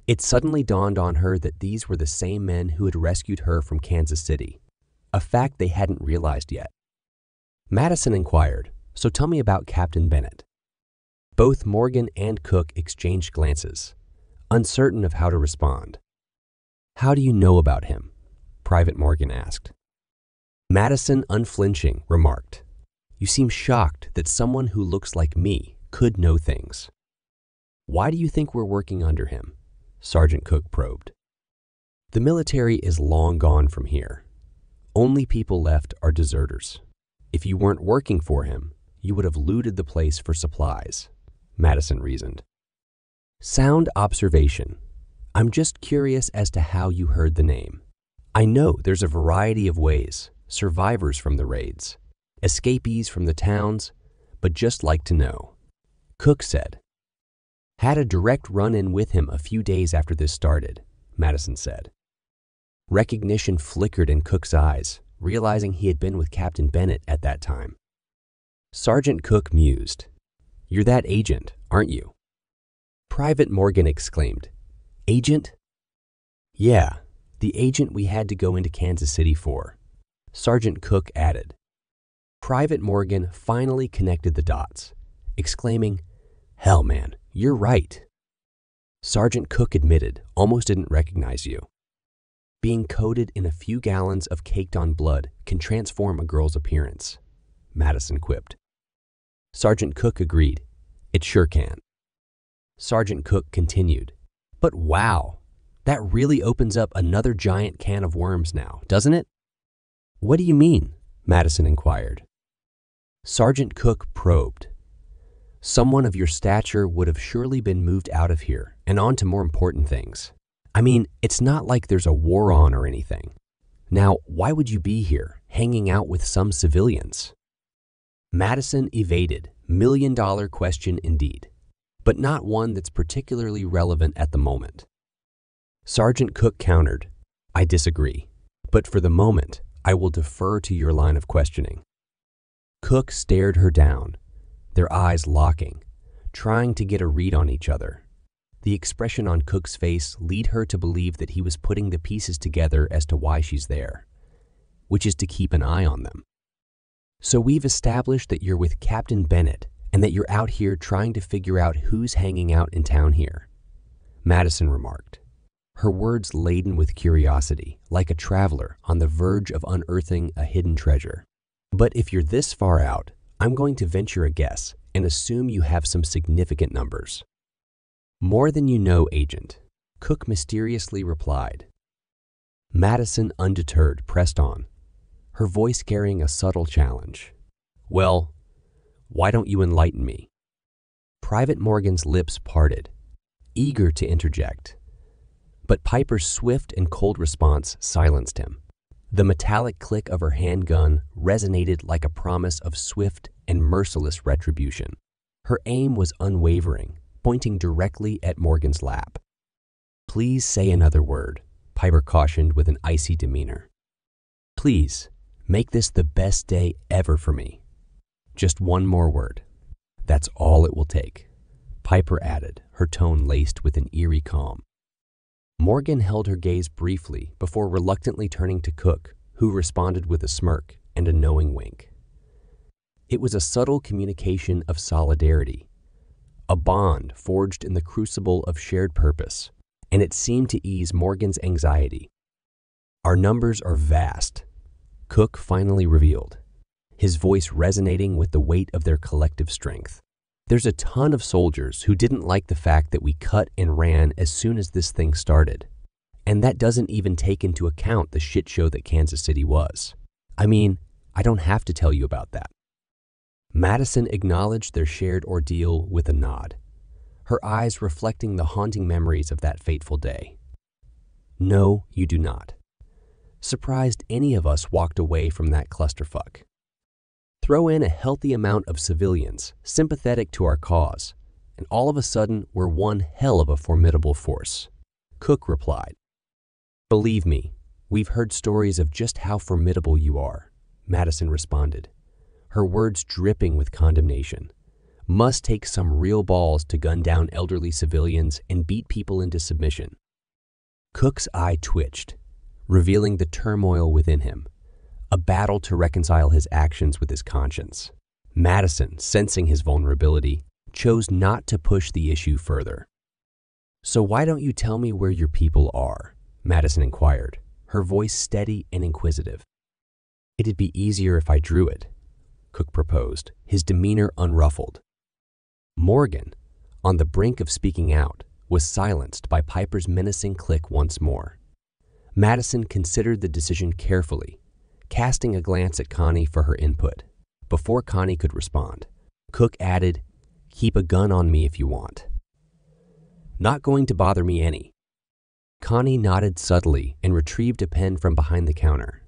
S1: It suddenly dawned on her that these were the same men who had rescued her from Kansas City, a fact they hadn't realized yet. Madison inquired, So tell me about Captain Bennett. Both Morgan and Cook exchanged glances, uncertain of how to respond. How do you know about him? Private Morgan asked. Madison, unflinching, remarked, You seem shocked that someone who looks like me could know things. Why do you think we're working under him? Sergeant Cook probed. The military is long gone from here. Only people left are deserters. If you weren't working for him, you would have looted the place for supplies, Madison reasoned. Sound observation. I'm just curious as to how you heard the name. I know there's a variety of ways, survivors from the raids, escapees from the towns, but just like to know. Cook said. Had a direct run in with him a few days after this started, Madison said. Recognition flickered in Cook's eyes, realizing he had been with Captain Bennett at that time. Sergeant Cook mused. You're that agent, aren't you? Private Morgan exclaimed. Agent? Yeah, the agent we had to go into Kansas City for. Sergeant Cook added. Private Morgan finally connected the dots, exclaiming, Hell, man, you're right. Sergeant Cook admitted, almost didn't recognize you. Being coated in a few gallons of caked on blood can transform a girl's appearance, Madison quipped. Sergeant Cook agreed. It sure can. Sergeant Cook continued. But wow, that really opens up another giant can of worms now, doesn't it? What do you mean? Madison inquired. Sergeant Cook probed. Someone of your stature would have surely been moved out of here and on to more important things. I mean, it's not like there's a war on or anything. Now, why would you be here, hanging out with some civilians? Madison evaded, million dollar question indeed, but not one that's particularly relevant at the moment. Sergeant Cook countered, I disagree, but for the moment, I will defer to your line of questioning. Cook stared her down, their eyes locking, trying to get a read on each other. The expression on Cook's face lead her to believe that he was putting the pieces together as to why she's there, which is to keep an eye on them. So we've established that you're with Captain Bennett and that you're out here trying to figure out who's hanging out in town here, Madison remarked, her words laden with curiosity, like a traveler on the verge of unearthing a hidden treasure. But if you're this far out, I'm going to venture a guess and assume you have some significant numbers. More than you know, Agent, Cook mysteriously replied. Madison, undeterred, pressed on, her voice carrying a subtle challenge. Well, why don't you enlighten me? Private Morgan's lips parted, eager to interject. But Piper's swift and cold response silenced him. The metallic click of her handgun resonated like a promise of swift and merciless retribution. Her aim was unwavering, pointing directly at Morgan's lap. Please say another word, Piper cautioned with an icy demeanor. Please, make this the best day ever for me. Just one more word. That's all it will take. Piper added, her tone laced with an eerie calm. Morgan held her gaze briefly before reluctantly turning to Cook, who responded with a smirk and a knowing wink. It was a subtle communication of solidarity, a bond forged in the crucible of shared purpose, and it seemed to ease Morgan's anxiety. Our numbers are vast, Cook finally revealed, his voice resonating with the weight of their collective strength. There's a ton of soldiers who didn't like the fact that we cut and ran as soon as this thing started. And that doesn't even take into account the shit show that Kansas City was. I mean, I don't have to tell you about that. Madison acknowledged their shared ordeal with a nod, her eyes reflecting the haunting memories of that fateful day. No, you do not. Surprised any of us walked away from that clusterfuck. Throw in a healthy amount of civilians sympathetic to our cause, and all of a sudden we're one hell of a formidable force. Cook replied, Believe me, we've heard stories of just how formidable you are, Madison responded, her words dripping with condemnation. Must take some real balls to gun down elderly civilians and beat people into submission. Cook's eye twitched, revealing the turmoil within him a battle to reconcile his actions with his conscience. Madison, sensing his vulnerability, chose not to push the issue further. So why don't you tell me where your people are? Madison inquired, her voice steady and inquisitive. It'd be easier if I drew it, Cook proposed, his demeanor unruffled. Morgan, on the brink of speaking out, was silenced by Piper's menacing click once more. Madison considered the decision carefully casting a glance at Connie for her input. Before Connie could respond, Cook added, Keep a gun on me if you want. Not going to bother me any. Connie nodded subtly and retrieved a pen from behind the counter.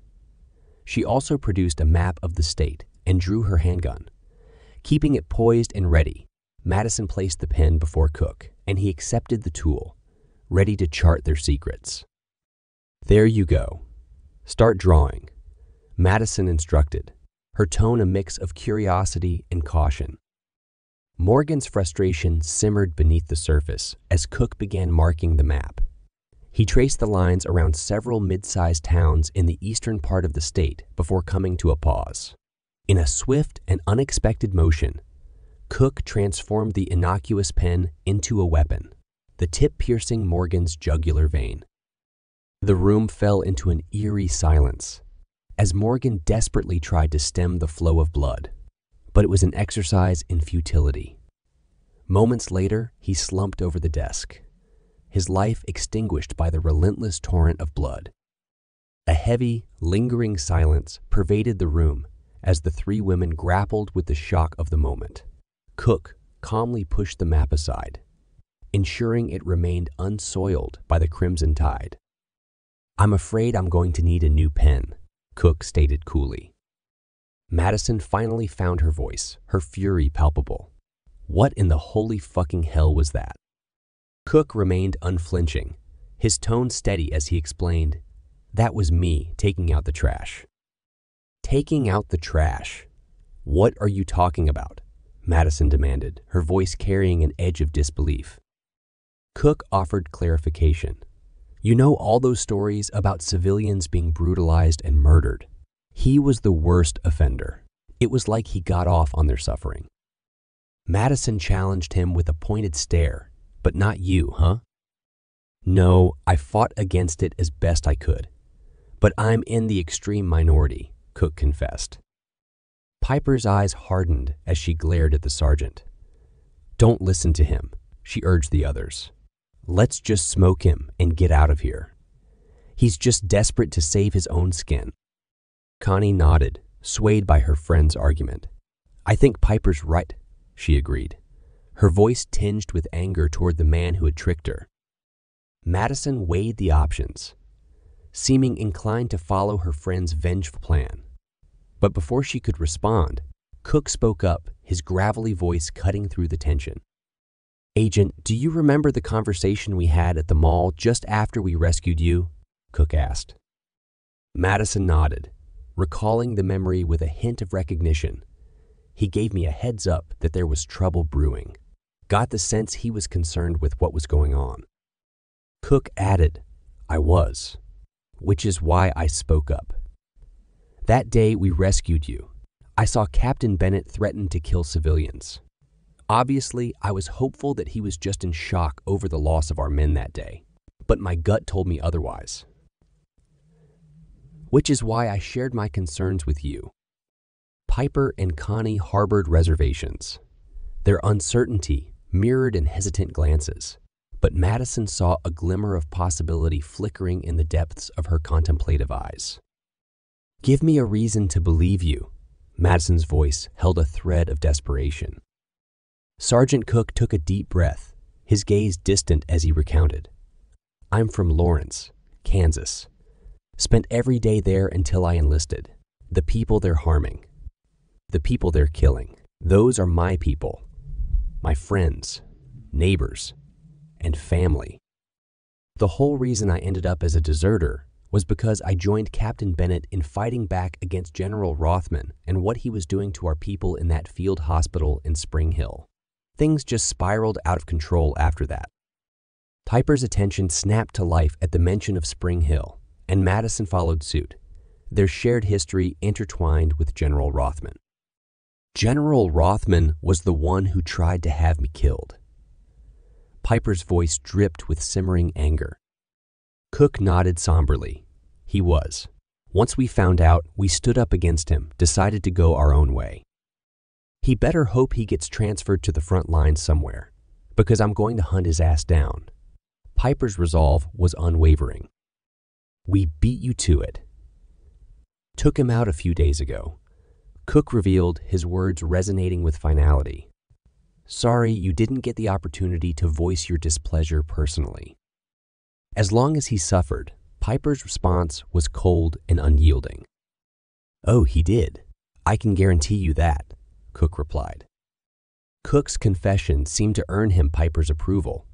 S1: She also produced a map of the state and drew her handgun. Keeping it poised and ready, Madison placed the pen before Cook, and he accepted the tool, ready to chart their secrets. There you go. Start drawing. Madison instructed, her tone a mix of curiosity and caution. Morgan's frustration simmered beneath the surface as Cook began marking the map. He traced the lines around several mid-sized towns in the eastern part of the state before coming to a pause. In a swift and unexpected motion, Cook transformed the innocuous pen into a weapon, the tip piercing Morgan's jugular vein. The room fell into an eerie silence as Morgan desperately tried to stem the flow of blood, but it was an exercise in futility. Moments later, he slumped over the desk, his life extinguished by the relentless torrent of blood. A heavy, lingering silence pervaded the room as the three women grappled with the shock of the moment. Cook calmly pushed the map aside, ensuring it remained unsoiled by the crimson tide. I'm afraid I'm going to need a new pen, Cook stated coolly. Madison finally found her voice, her fury palpable. What in the holy fucking hell was that? Cook remained unflinching, his tone steady as he explained, That was me taking out the trash. Taking out the trash. What are you talking about? Madison demanded, her voice carrying an edge of disbelief. Cook offered clarification. You know all those stories about civilians being brutalized and murdered. He was the worst offender. It was like he got off on their suffering. Madison challenged him with a pointed stare. But not you, huh? No, I fought against it as best I could. But I'm in the extreme minority, Cook confessed. Piper's eyes hardened as she glared at the sergeant. Don't listen to him, she urged the others. Let's just smoke him and get out of here. He's just desperate to save his own skin. Connie nodded, swayed by her friend's argument. I think Piper's right, she agreed, her voice tinged with anger toward the man who had tricked her. Madison weighed the options, seeming inclined to follow her friend's vengeful plan. But before she could respond, Cook spoke up, his gravelly voice cutting through the tension. Agent, do you remember the conversation we had at the mall just after we rescued you? Cook asked. Madison nodded, recalling the memory with a hint of recognition. He gave me a heads up that there was trouble brewing. Got the sense he was concerned with what was going on. Cook added, I was, which is why I spoke up. That day we rescued you. I saw Captain Bennett threaten to kill civilians. Obviously, I was hopeful that he was just in shock over the loss of our men that day, but my gut told me otherwise. Which is why I shared my concerns with you. Piper and Connie harbored reservations. Their uncertainty mirrored in hesitant glances, but Madison saw a glimmer of possibility flickering in the depths of her contemplative eyes. Give me a reason to believe you. Madison's voice held a thread of desperation. Sergeant Cook took a deep breath, his gaze distant as he recounted. I'm from Lawrence, Kansas. Spent every day there until I enlisted. The people they're harming, the people they're killing, those are my people, my friends, neighbors, and family. The whole reason I ended up as a deserter was because I joined Captain Bennett in fighting back against General Rothman and what he was doing to our people in that field hospital in Spring Hill. Things just spiraled out of control after that. Piper's attention snapped to life at the mention of Spring Hill, and Madison followed suit, their shared history intertwined with General Rothman. General Rothman was the one who tried to have me killed. Piper's voice dripped with simmering anger. Cook nodded somberly. He was. Once we found out, we stood up against him, decided to go our own way. He better hope he gets transferred to the front lines somewhere, because I'm going to hunt his ass down. Piper's resolve was unwavering. We beat you to it. Took him out a few days ago. Cook revealed, his words resonating with finality. Sorry you didn't get the opportunity to voice your displeasure personally. As long as he suffered, Piper's response was cold and unyielding. Oh, he did. I can guarantee you that. Cook replied. Cook's confession seemed to earn him Piper's approval,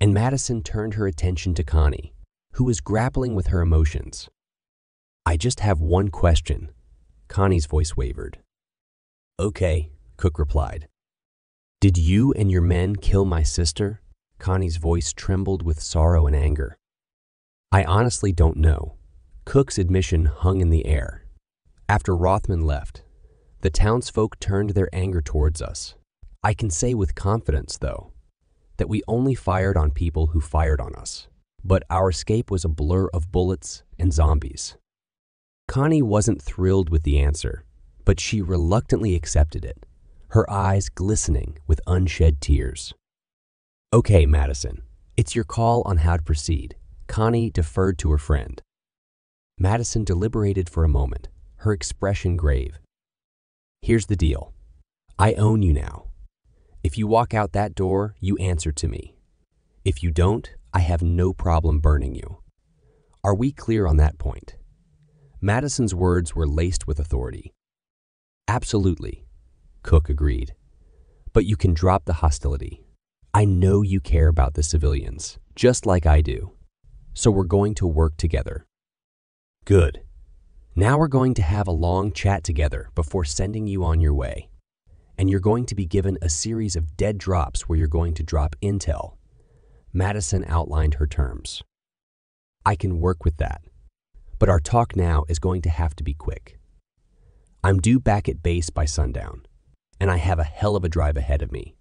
S1: and Madison turned her attention to Connie, who was grappling with her emotions. I just have one question. Connie's voice wavered. Okay, Cook replied. Did you and your men kill my sister? Connie's voice trembled with sorrow and anger. I honestly don't know. Cook's admission hung in the air. After Rothman left, the townsfolk turned their anger towards us. I can say with confidence, though, that we only fired on people who fired on us, but our escape was a blur of bullets and zombies. Connie wasn't thrilled with the answer, but she reluctantly accepted it, her eyes glistening with unshed tears. Okay, Madison, it's your call on how to proceed. Connie deferred to her friend. Madison deliberated for a moment, her expression grave. Here's the deal I own you now. If you walk out that door, you answer to me. If you don't, I have no problem burning you. Are we clear on that point? Madison's words were laced with authority. Absolutely, Cook agreed. But you can drop the hostility. I know you care about the civilians, just like I do. So we're going to work together. Good. Now we're going to have a long chat together before sending you on your way. And you're going to be given a series of dead drops where you're going to drop intel. Madison outlined her terms. I can work with that, but our talk now is going to have to be quick. I'm due back at base by sundown, and I have a hell of a drive ahead of me,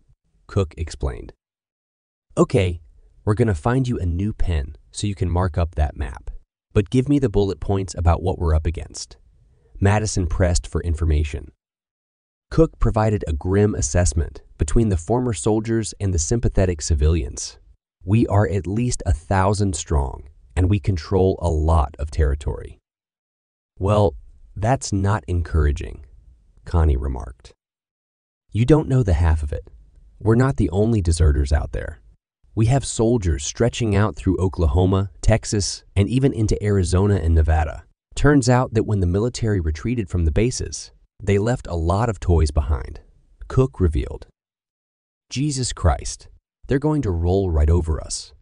S1: Cook explained. Okay, we're going to find you a new pen so you can mark up that map. But give me the bullet points about what we're up against. Madison pressed for information. Cook provided a grim assessment between the former soldiers and the sympathetic civilians. We are at least a thousand strong, and we control a lot of territory. Well, that's not encouraging, Connie remarked. You don't know the half of it. We're not the only deserters out there. We have soldiers stretching out through Oklahoma, Texas, and even into Arizona and Nevada. Turns out that when the military retreated from the bases, they left a lot of toys behind. Cook revealed. Jesus Christ, they're going to roll right over us.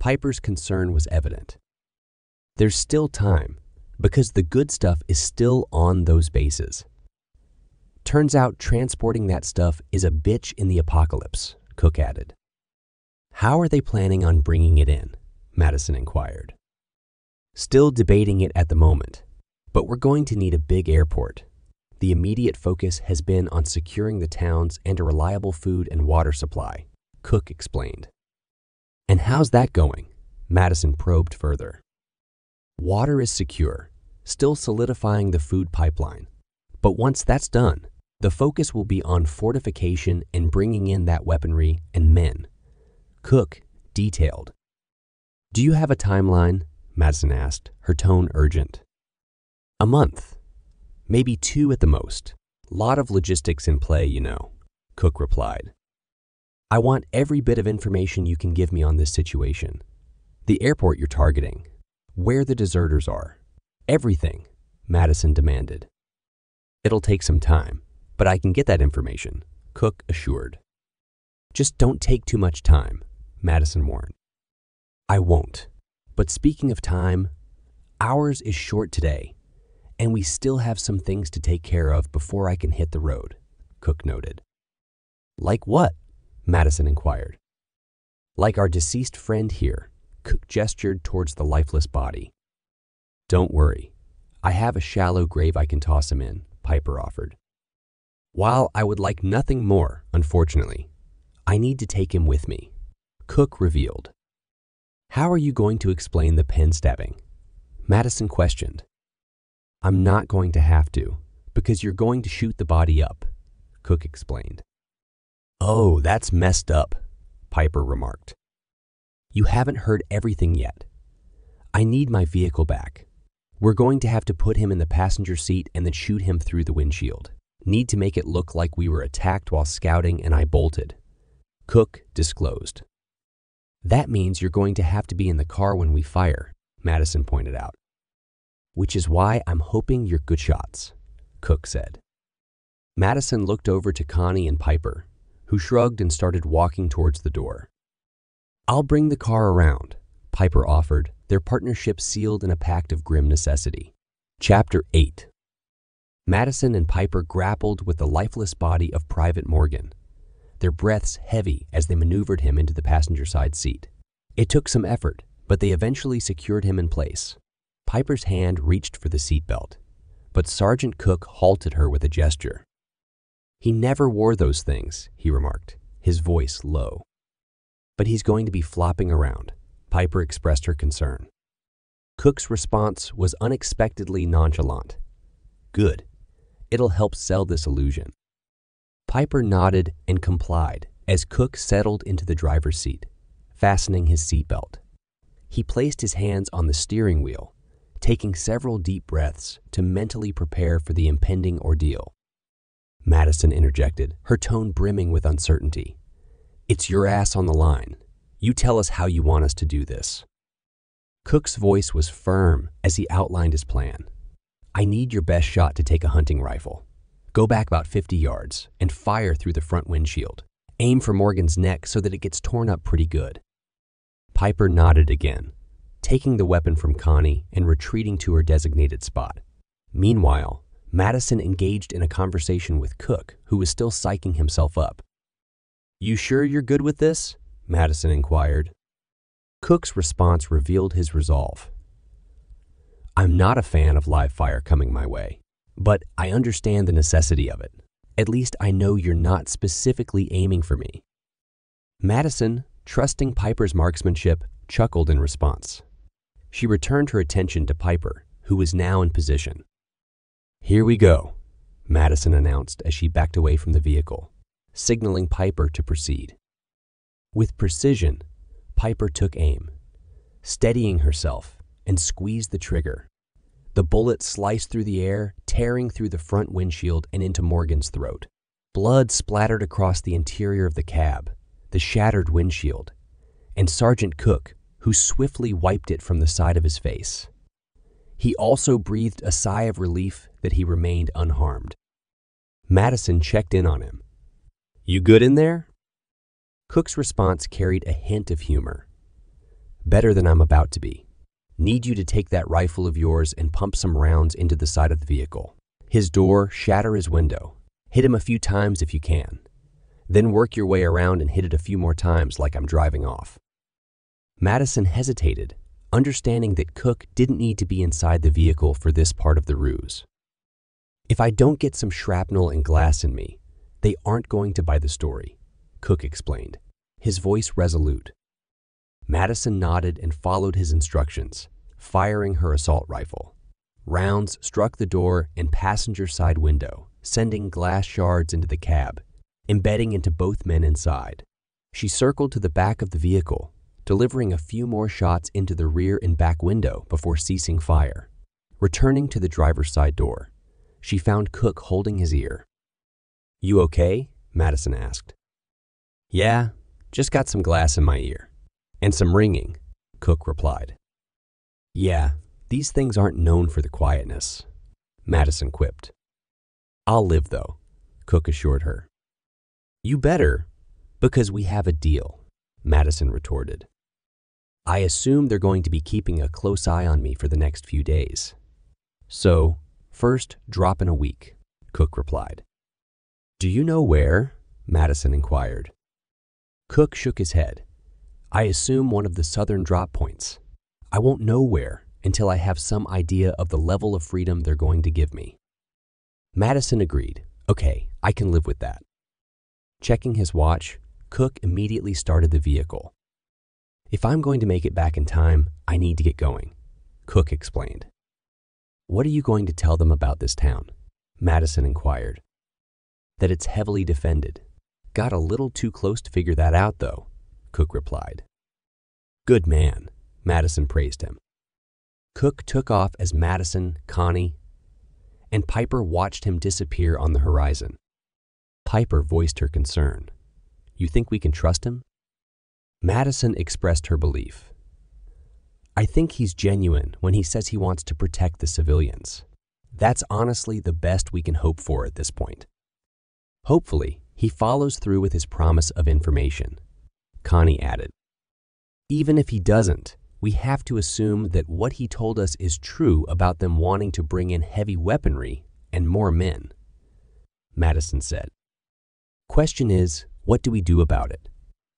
S1: Piper's concern was evident. There's still time, because the good stuff is still on those bases. Turns out transporting that stuff is a bitch in the apocalypse, Cook added. How are they planning on bringing it in? Madison inquired. Still debating it at the moment, but we're going to need a big airport. The immediate focus has been on securing the towns and a reliable food and water supply, Cook explained. And how's that going? Madison probed further. Water is secure, still solidifying the food pipeline. But once that's done, the focus will be on fortification and bringing in that weaponry and men. Cook detailed. Do you have a timeline? Madison asked, her tone urgent. A month. Maybe two at the most. Lot of logistics in play, you know, Cook replied. I want every bit of information you can give me on this situation. The airport you're targeting, where the deserters are, everything, Madison demanded. It'll take some time, but I can get that information, Cook assured. Just don't take too much time. Madison warned. I won't. But speaking of time, ours is short today, and we still have some things to take care of before I can hit the road, Cook noted. Like what? Madison inquired. Like our deceased friend here, Cook gestured towards the lifeless body. Don't worry. I have a shallow grave I can toss him in, Piper offered. While I would like nothing more, unfortunately, I need to take him with me. Cook revealed. How are you going to explain the pen stabbing? Madison questioned. I'm not going to have to, because you're going to shoot the body up, Cook explained. Oh, that's messed up, Piper remarked. You haven't heard everything yet. I need my vehicle back. We're going to have to put him in the passenger seat and then shoot him through the windshield. Need to make it look like we were attacked while scouting and I bolted. Cook disclosed. That means you're going to have to be in the car when we fire, Madison pointed out. Which is why I'm hoping you're good shots, Cook said. Madison looked over to Connie and Piper, who shrugged and started walking towards the door. I'll bring the car around, Piper offered, their partnership sealed in a pact of grim necessity. Chapter 8 Madison and Piper grappled with the lifeless body of Private Morgan, their breaths heavy as they maneuvered him into the passenger side seat. It took some effort, but they eventually secured him in place. Piper's hand reached for the seatbelt, but Sergeant Cook halted her with a gesture. He never wore those things, he remarked, his voice low. But he's going to be flopping around, Piper expressed her concern. Cook's response was unexpectedly nonchalant. Good. It'll help sell this illusion. Piper nodded and complied as Cook settled into the driver's seat, fastening his seatbelt. He placed his hands on the steering wheel, taking several deep breaths to mentally prepare for the impending ordeal. Madison interjected, her tone brimming with uncertainty. It's your ass on the line. You tell us how you want us to do this. Cook's voice was firm as he outlined his plan. I need your best shot to take a hunting rifle. Go back about 50 yards and fire through the front windshield. Aim for Morgan's neck so that it gets torn up pretty good. Piper nodded again, taking the weapon from Connie and retreating to her designated spot. Meanwhile, Madison engaged in a conversation with Cook, who was still psyching himself up. You sure you're good with this? Madison inquired. Cook's response revealed his resolve. I'm not a fan of live fire coming my way, but I understand the necessity of it. At least I know you're not specifically aiming for me. Madison, trusting Piper's marksmanship, chuckled in response. She returned her attention to Piper, who was now in position. Here we go, Madison announced as she backed away from the vehicle, signaling Piper to proceed. With precision, Piper took aim, steadying herself and squeezed the trigger. The bullet sliced through the air, tearing through the front windshield and into Morgan's throat. Blood splattered across the interior of the cab, the shattered windshield, and Sergeant Cook, who swiftly wiped it from the side of his face. He also breathed a sigh of relief that he remained unharmed. Madison checked in on him. You good in there? Cook's response carried a hint of humor. Better than I'm about to be. Need you to take that rifle of yours and pump some rounds into the side of the vehicle. His door, shatter his window. Hit him a few times if you can. Then work your way around and hit it a few more times like I'm driving off. Madison hesitated, understanding that Cook didn't need to be inside the vehicle for this part of the ruse. If I don't get some shrapnel and glass in me, they aren't going to buy the story, Cook explained, his voice resolute. Madison nodded and followed his instructions, firing her assault rifle. Rounds struck the door and passenger side window, sending glass shards into the cab, embedding into both men inside. She circled to the back of the vehicle, delivering a few more shots into the rear and back window before ceasing fire. Returning to the driver's side door, she found Cook holding his ear. You okay? Madison asked. Yeah, just got some glass in my ear. And some ringing, Cook replied. Yeah, these things aren't known for the quietness, Madison quipped. I'll live, though, Cook assured her. You better, because we have a deal, Madison retorted. I assume they're going to be keeping a close eye on me for the next few days. So, first drop in a week, Cook replied. Do you know where? Madison inquired. Cook shook his head. I assume one of the southern drop points. I won't know where until I have some idea of the level of freedom they're going to give me. Madison agreed. Okay, I can live with that. Checking his watch, Cook immediately started the vehicle. If I'm going to make it back in time, I need to get going, Cook explained. What are you going to tell them about this town? Madison inquired. That it's heavily defended. Got a little too close to figure that out, though, Cook replied. Good man, Madison praised him. Cook took off as Madison, Connie, and Piper watched him disappear on the horizon. Piper voiced her concern. You think we can trust him? Madison expressed her belief. I think he's genuine when he says he wants to protect the civilians. That's honestly the best we can hope for at this point. Hopefully, he follows through with his promise of information. Connie added. Even if he doesn't, we have to assume that what he told us is true about them wanting to bring in heavy weaponry and more men. Madison said. Question is, what do we do about it?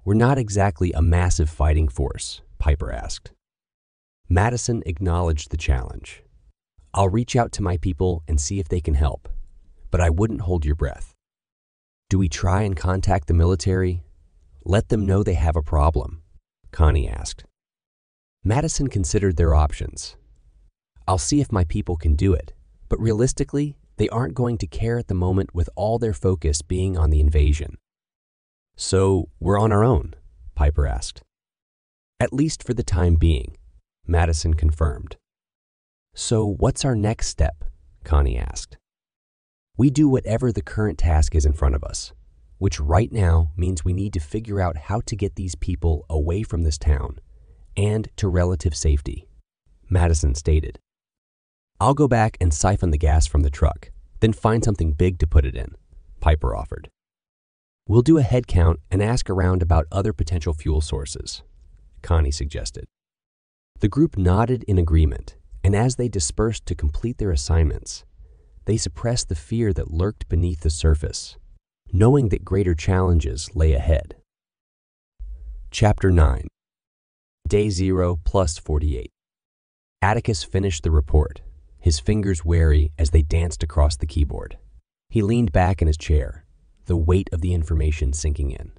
S1: We're not exactly a massive fighting force, Piper asked. Madison acknowledged the challenge. I'll reach out to my people and see if they can help, but I wouldn't hold your breath. Do we try and contact the military let them know they have a problem, Connie asked. Madison considered their options. I'll see if my people can do it, but realistically, they aren't going to care at the moment with all their focus being on the invasion. So we're on our own, Piper asked. At least for the time being, Madison confirmed. So what's our next step? Connie asked. We do whatever the current task is in front of us which right now means we need to figure out how to get these people away from this town and to relative safety, Madison stated. I'll go back and siphon the gas from the truck, then find something big to put it in, Piper offered. We'll do a head count and ask around about other potential fuel sources, Connie suggested. The group nodded in agreement, and as they dispersed to complete their assignments, they suppressed the fear that lurked beneath the surface, knowing that greater challenges lay ahead. Chapter 9 Day 0 plus 48 Atticus finished the report, his fingers wary as they danced across the keyboard. He leaned back in his chair, the weight of the information sinking in.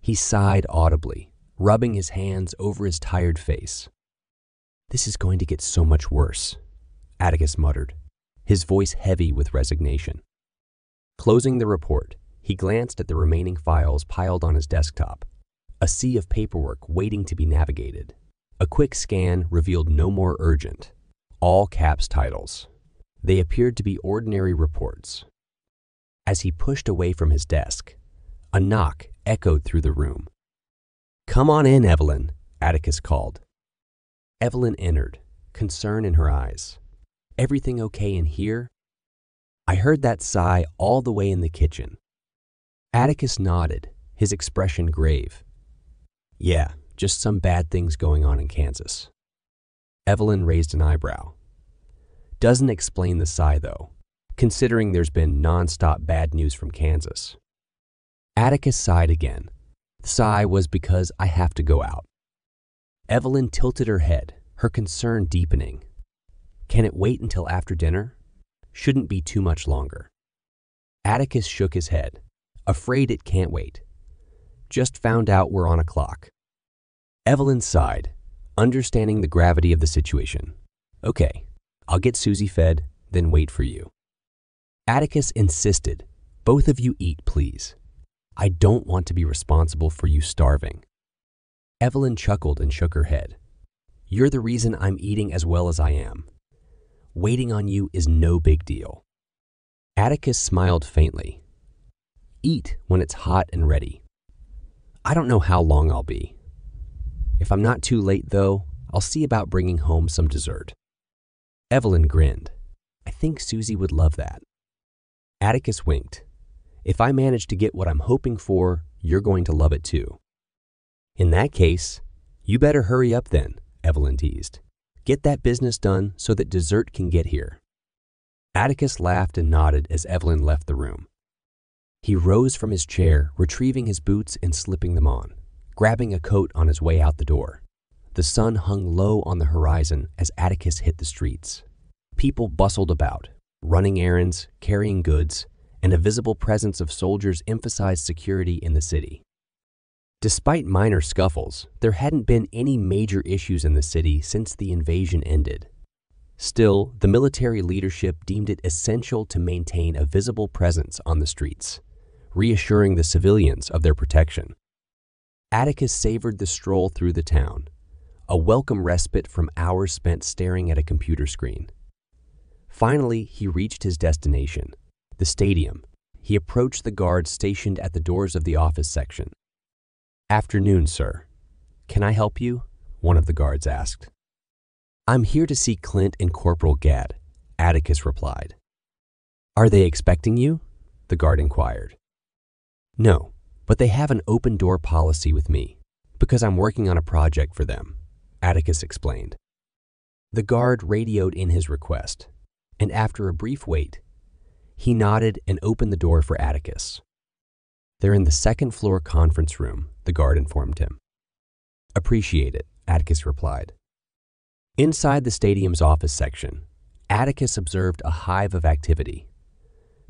S1: He sighed audibly, rubbing his hands over his tired face. This is going to get so much worse, Atticus muttered, his voice heavy with resignation. Closing the report, he glanced at the remaining files piled on his desktop, a sea of paperwork waiting to be navigated. A quick scan revealed no more urgent, all caps titles. They appeared to be ordinary reports. As he pushed away from his desk, a knock echoed through the room. Come on in, Evelyn, Atticus called. Evelyn entered, concern in her eyes. Everything okay in here? I heard that sigh all the way in the kitchen. Atticus nodded, his expression grave. Yeah, just some bad things going on in Kansas. Evelyn raised an eyebrow. Doesn't explain the sigh, though, considering there's been nonstop bad news from Kansas. Atticus sighed again. The sigh was because I have to go out. Evelyn tilted her head, her concern deepening. Can it wait until after dinner? Shouldn't be too much longer. Atticus shook his head, afraid it can't wait. Just found out we're on a clock. Evelyn sighed, understanding the gravity of the situation. Okay, I'll get Susie fed, then wait for you. Atticus insisted, Both of you eat, please. I don't want to be responsible for you starving. Evelyn chuckled and shook her head. You're the reason I'm eating as well as I am. Waiting on you is no big deal. Atticus smiled faintly. Eat when it's hot and ready. I don't know how long I'll be. If I'm not too late, though, I'll see about bringing home some dessert. Evelyn grinned. I think Susie would love that. Atticus winked. If I manage to get what I'm hoping for, you're going to love it too. In that case, you better hurry up then, Evelyn teased. Get that business done so that dessert can get here. Atticus laughed and nodded as Evelyn left the room. He rose from his chair, retrieving his boots and slipping them on, grabbing a coat on his way out the door. The sun hung low on the horizon as Atticus hit the streets. People bustled about, running errands, carrying goods, and a visible presence of soldiers emphasized security in the city. Despite minor scuffles, there hadn't been any major issues in the city since the invasion ended. Still, the military leadership deemed it essential to maintain a visible presence on the streets, reassuring the civilians of their protection. Atticus savored the stroll through the town, a welcome respite from hours spent staring at a computer screen. Finally, he reached his destination, the stadium. He approached the guards stationed at the doors of the office section. Afternoon, sir. Can I help you? One of the guards asked. I'm here to see Clint and Corporal Gadd, Atticus replied. Are they expecting you? The guard inquired. No, but they have an open door policy with me because I'm working on a project for them, Atticus explained. The guard radioed in his request, and after a brief wait, he nodded and opened the door for Atticus. They're in the second floor conference room, the guard informed him. Appreciate it, Atticus replied. Inside the stadium's office section, Atticus observed a hive of activity.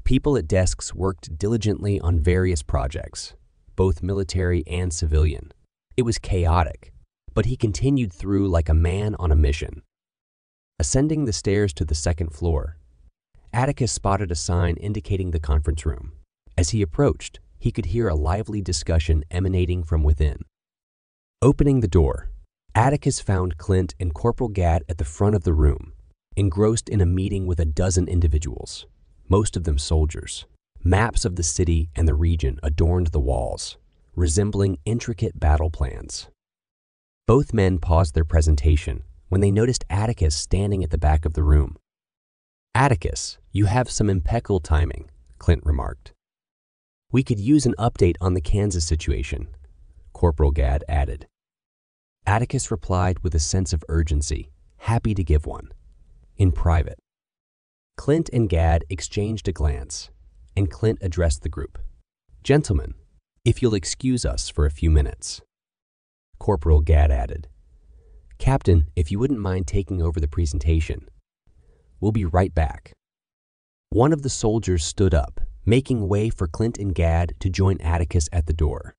S1: People at desks worked diligently on various projects, both military and civilian. It was chaotic, but he continued through like a man on a mission. Ascending the stairs to the second floor, Atticus spotted a sign indicating the conference room. As he approached, he could hear a lively discussion emanating from within. Opening the door, Atticus found Clint and Corporal Gadd at the front of the room, engrossed in a meeting with a dozen individuals, most of them soldiers. Maps of the city and the region adorned the walls, resembling intricate battle plans. Both men paused their presentation when they noticed Atticus standing at the back of the room. Atticus, you have some impeccable timing, Clint remarked. We could use an update on the Kansas situation, Corporal Gadd added. Atticus replied with a sense of urgency, happy to give one. in private. Clint and Gad exchanged a glance, and Clint addressed the group. Gentlemen, if you'll excuse us for a few minutes. Corporal Gad added, Captain, if you wouldn't mind taking over the presentation. We'll be right back. One of the soldiers stood up, making way for Clint and Gad to join Atticus at the door.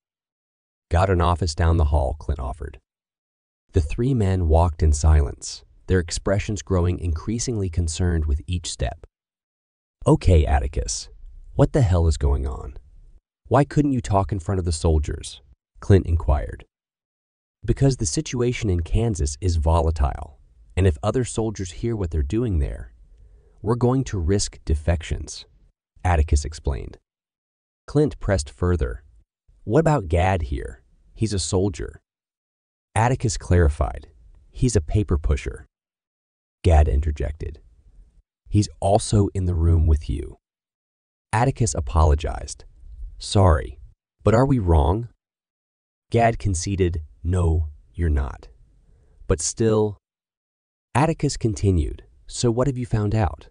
S1: Got an office down the hall, Clint offered. The three men walked in silence, their expressions growing increasingly concerned with each step. Okay, Atticus, what the hell is going on? Why couldn't you talk in front of the soldiers? Clint inquired. Because the situation in Kansas is volatile, and if other soldiers hear what they're doing there, we're going to risk defections, Atticus explained. Clint pressed further. What about Gad here? He's a soldier. Atticus clarified. He's a paper pusher. Gad interjected. He's also in the room with you. Atticus apologized. Sorry, but are we wrong? Gad conceded, No, you're not. But still, Atticus continued, So what have you found out?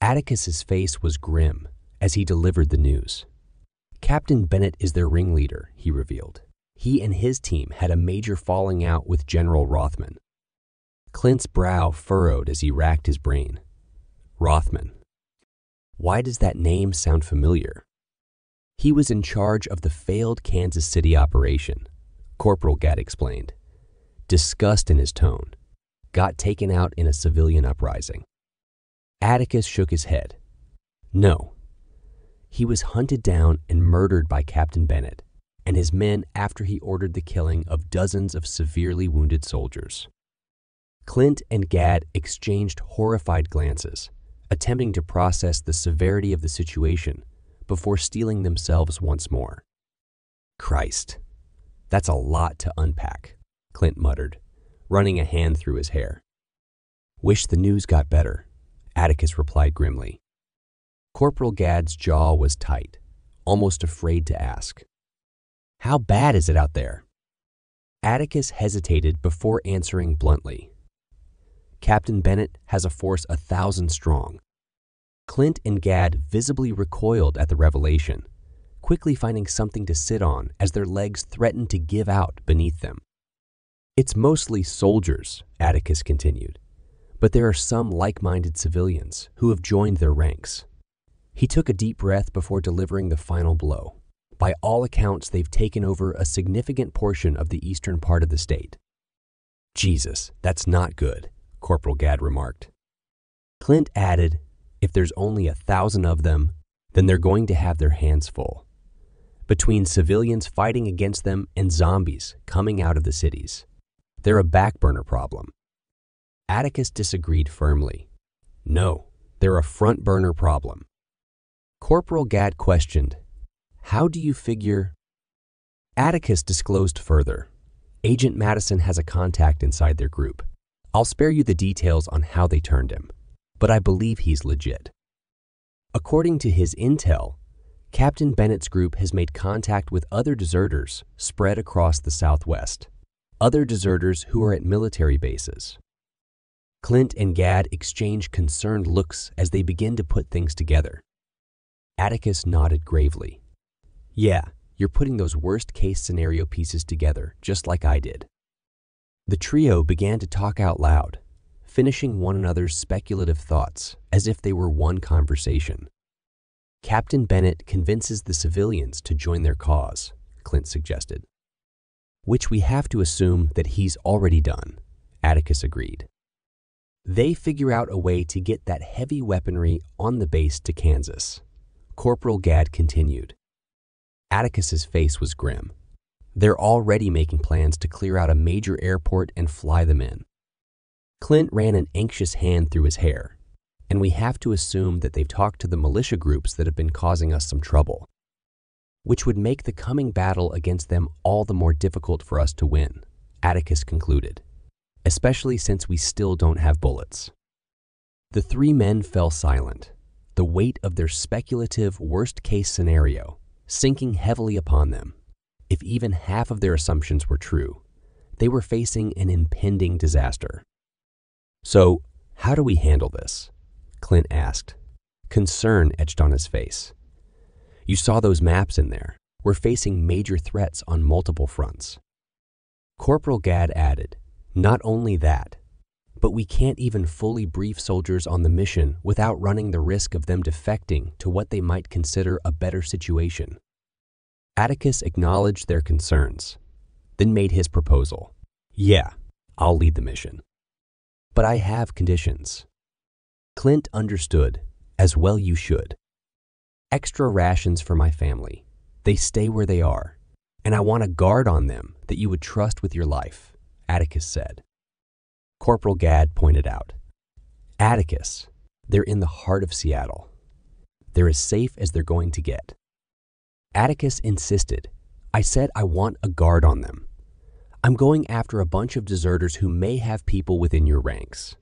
S1: Atticus's face was grim as he delivered the news. Captain Bennett is their ringleader, he revealed. He and his team had a major falling out with General Rothman. Clint's brow furrowed as he racked his brain. Rothman. Why does that name sound familiar? He was in charge of the failed Kansas City operation, Corporal Gad explained. Disgust in his tone. Got taken out in a civilian uprising. Atticus shook his head. No. He was hunted down and murdered by Captain Bennett and his men after he ordered the killing of dozens of severely wounded soldiers. Clint and Gad exchanged horrified glances, attempting to process the severity of the situation before steeling themselves once more. Christ, that's a lot to unpack, Clint muttered, running a hand through his hair. Wish the news got better, Atticus replied grimly. Corporal Gad's jaw was tight, almost afraid to ask. How bad is it out there? Atticus hesitated before answering bluntly. Captain Bennett has a force a thousand strong. Clint and Gad visibly recoiled at the revelation, quickly finding something to sit on as their legs threatened to give out beneath them. It's mostly soldiers, Atticus continued, but there are some like minded civilians who have joined their ranks. He took a deep breath before delivering the final blow. By all accounts, they've taken over a significant portion of the eastern part of the state. Jesus, that's not good, Corporal Gad remarked. Clint added, if there's only a thousand of them, then they're going to have their hands full. Between civilians fighting against them and zombies coming out of the cities, they're a backburner problem. Atticus disagreed firmly. No, they're a front burner problem. Corporal Gad questioned how do you figure? Atticus disclosed further. Agent Madison has a contact inside their group. I'll spare you the details on how they turned him, but I believe he's legit. According to his intel, Captain Bennett's group has made contact with other deserters spread across the Southwest, other deserters who are at military bases. Clint and Gad exchange concerned looks as they begin to put things together. Atticus nodded gravely. Yeah, you're putting those worst case scenario pieces together, just like I did. The trio began to talk out loud, finishing one another's speculative thoughts as if they were one conversation. Captain Bennett convinces the civilians to join their cause, Clint suggested. Which we have to assume that he's already done, Atticus agreed. They figure out a way to get that heavy weaponry on the base to Kansas. Corporal Gad continued. Atticus's face was grim. They're already making plans to clear out a major airport and fly them in. Clint ran an anxious hand through his hair, and we have to assume that they've talked to the militia groups that have been causing us some trouble, which would make the coming battle against them all the more difficult for us to win, Atticus concluded, especially since we still don't have bullets. The three men fell silent, the weight of their speculative worst case scenario sinking heavily upon them. If even half of their assumptions were true, they were facing an impending disaster. So, How do we handle this? Clint asked. Concern etched on his face. You saw those maps in there. We're facing major threats on multiple fronts. Corporal Gadd added, Not only that, but we can't even fully brief soldiers on the mission without running the risk of them defecting to what they might consider a better situation. Atticus acknowledged their concerns, then made his proposal. Yeah, I'll lead the mission. But I have conditions. Clint understood, as well you should. Extra rations for my family. They stay where they are, and I want a guard on them that you would trust with your life, Atticus said. Corporal Gadd pointed out. Atticus, they're in the heart of Seattle. They're as safe as they're going to get. Atticus insisted. I said I want a guard on them. I'm going after a bunch of deserters who may have people within your ranks.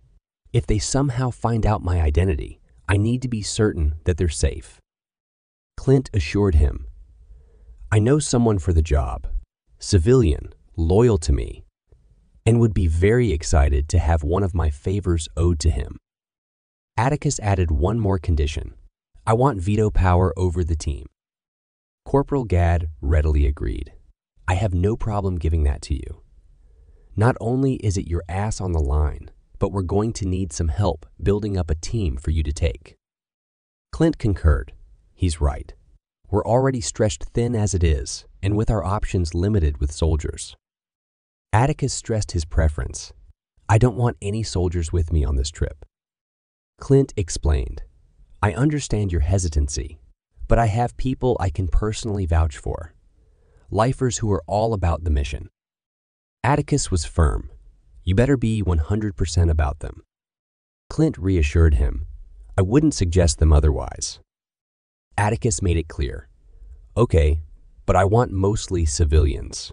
S1: If they somehow find out my identity, I need to be certain that they're safe. Clint assured him, I know someone for the job, civilian, loyal to me, and would be very excited to have one of my favors owed to him. Atticus added one more condition. I want veto power over the team. Corporal Gadd readily agreed. I have no problem giving that to you. Not only is it your ass on the line, but we're going to need some help building up a team for you to take. Clint concurred. He's right. We're already stretched thin as it is, and with our options limited with soldiers. Atticus stressed his preference. I don't want any soldiers with me on this trip. Clint explained, I understand your hesitancy, but I have people I can personally vouch for. Lifers who are all about the mission. Atticus was firm. You better be 100% about them. Clint reassured him. I wouldn't suggest them otherwise. Atticus made it clear. Okay, but I want mostly civilians.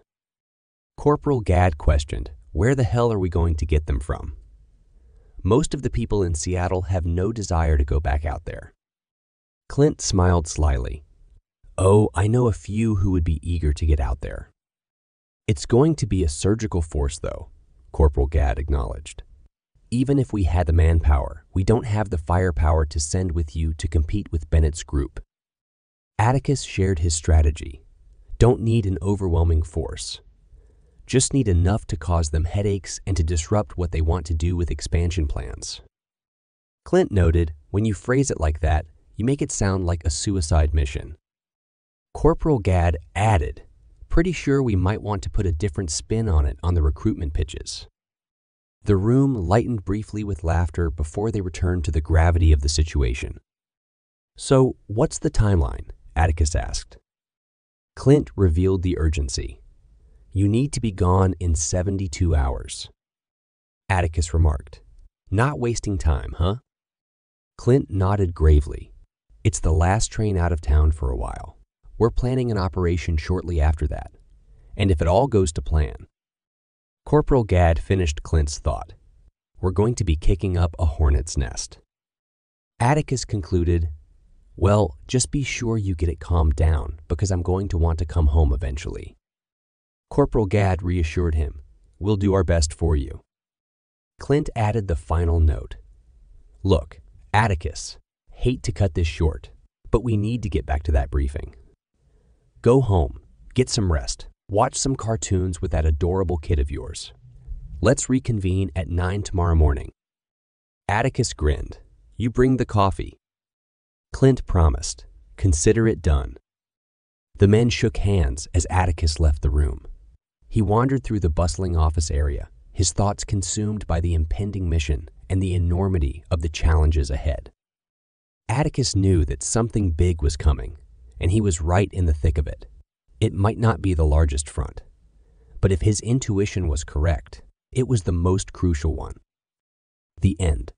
S1: Corporal Gadd questioned, Where the hell are we going to get them from? Most of the people in Seattle have no desire to go back out there. Clint smiled slyly. Oh, I know a few who would be eager to get out there. It's going to be a surgical force, though, Corporal Gadd acknowledged. Even if we had the manpower, we don't have the firepower to send with you to compete with Bennett's group. Atticus shared his strategy. Don't need an overwhelming force just need enough to cause them headaches and to disrupt what they want to do with expansion plans. Clint noted, when you phrase it like that, you make it sound like a suicide mission. Corporal Gadd added, pretty sure we might want to put a different spin on it on the recruitment pitches. The room lightened briefly with laughter before they returned to the gravity of the situation. So, what's the timeline? Atticus asked. Clint revealed the urgency. You need to be gone in 72 hours. Atticus remarked. Not wasting time, huh? Clint nodded gravely. It's the last train out of town for a while. We're planning an operation shortly after that. And if it all goes to plan. Corporal Gadd finished Clint's thought. We're going to be kicking up a hornet's nest. Atticus concluded, Well, just be sure you get it calmed down because I'm going to want to come home eventually. Corporal Gadd reassured him, We'll do our best for you. Clint added the final note. Look, Atticus, hate to cut this short, but we need to get back to that briefing. Go home, get some rest, watch some cartoons with that adorable kid of yours. Let's reconvene at 9 tomorrow morning. Atticus grinned. You bring the coffee. Clint promised. Consider it done. The men shook hands as Atticus left the room. He wandered through the bustling office area, his thoughts consumed by the impending mission and the enormity of the challenges ahead. Atticus knew that something big was coming, and he was right in the thick of it. It might not be the largest front, but if his intuition was correct, it was the most crucial one. The end.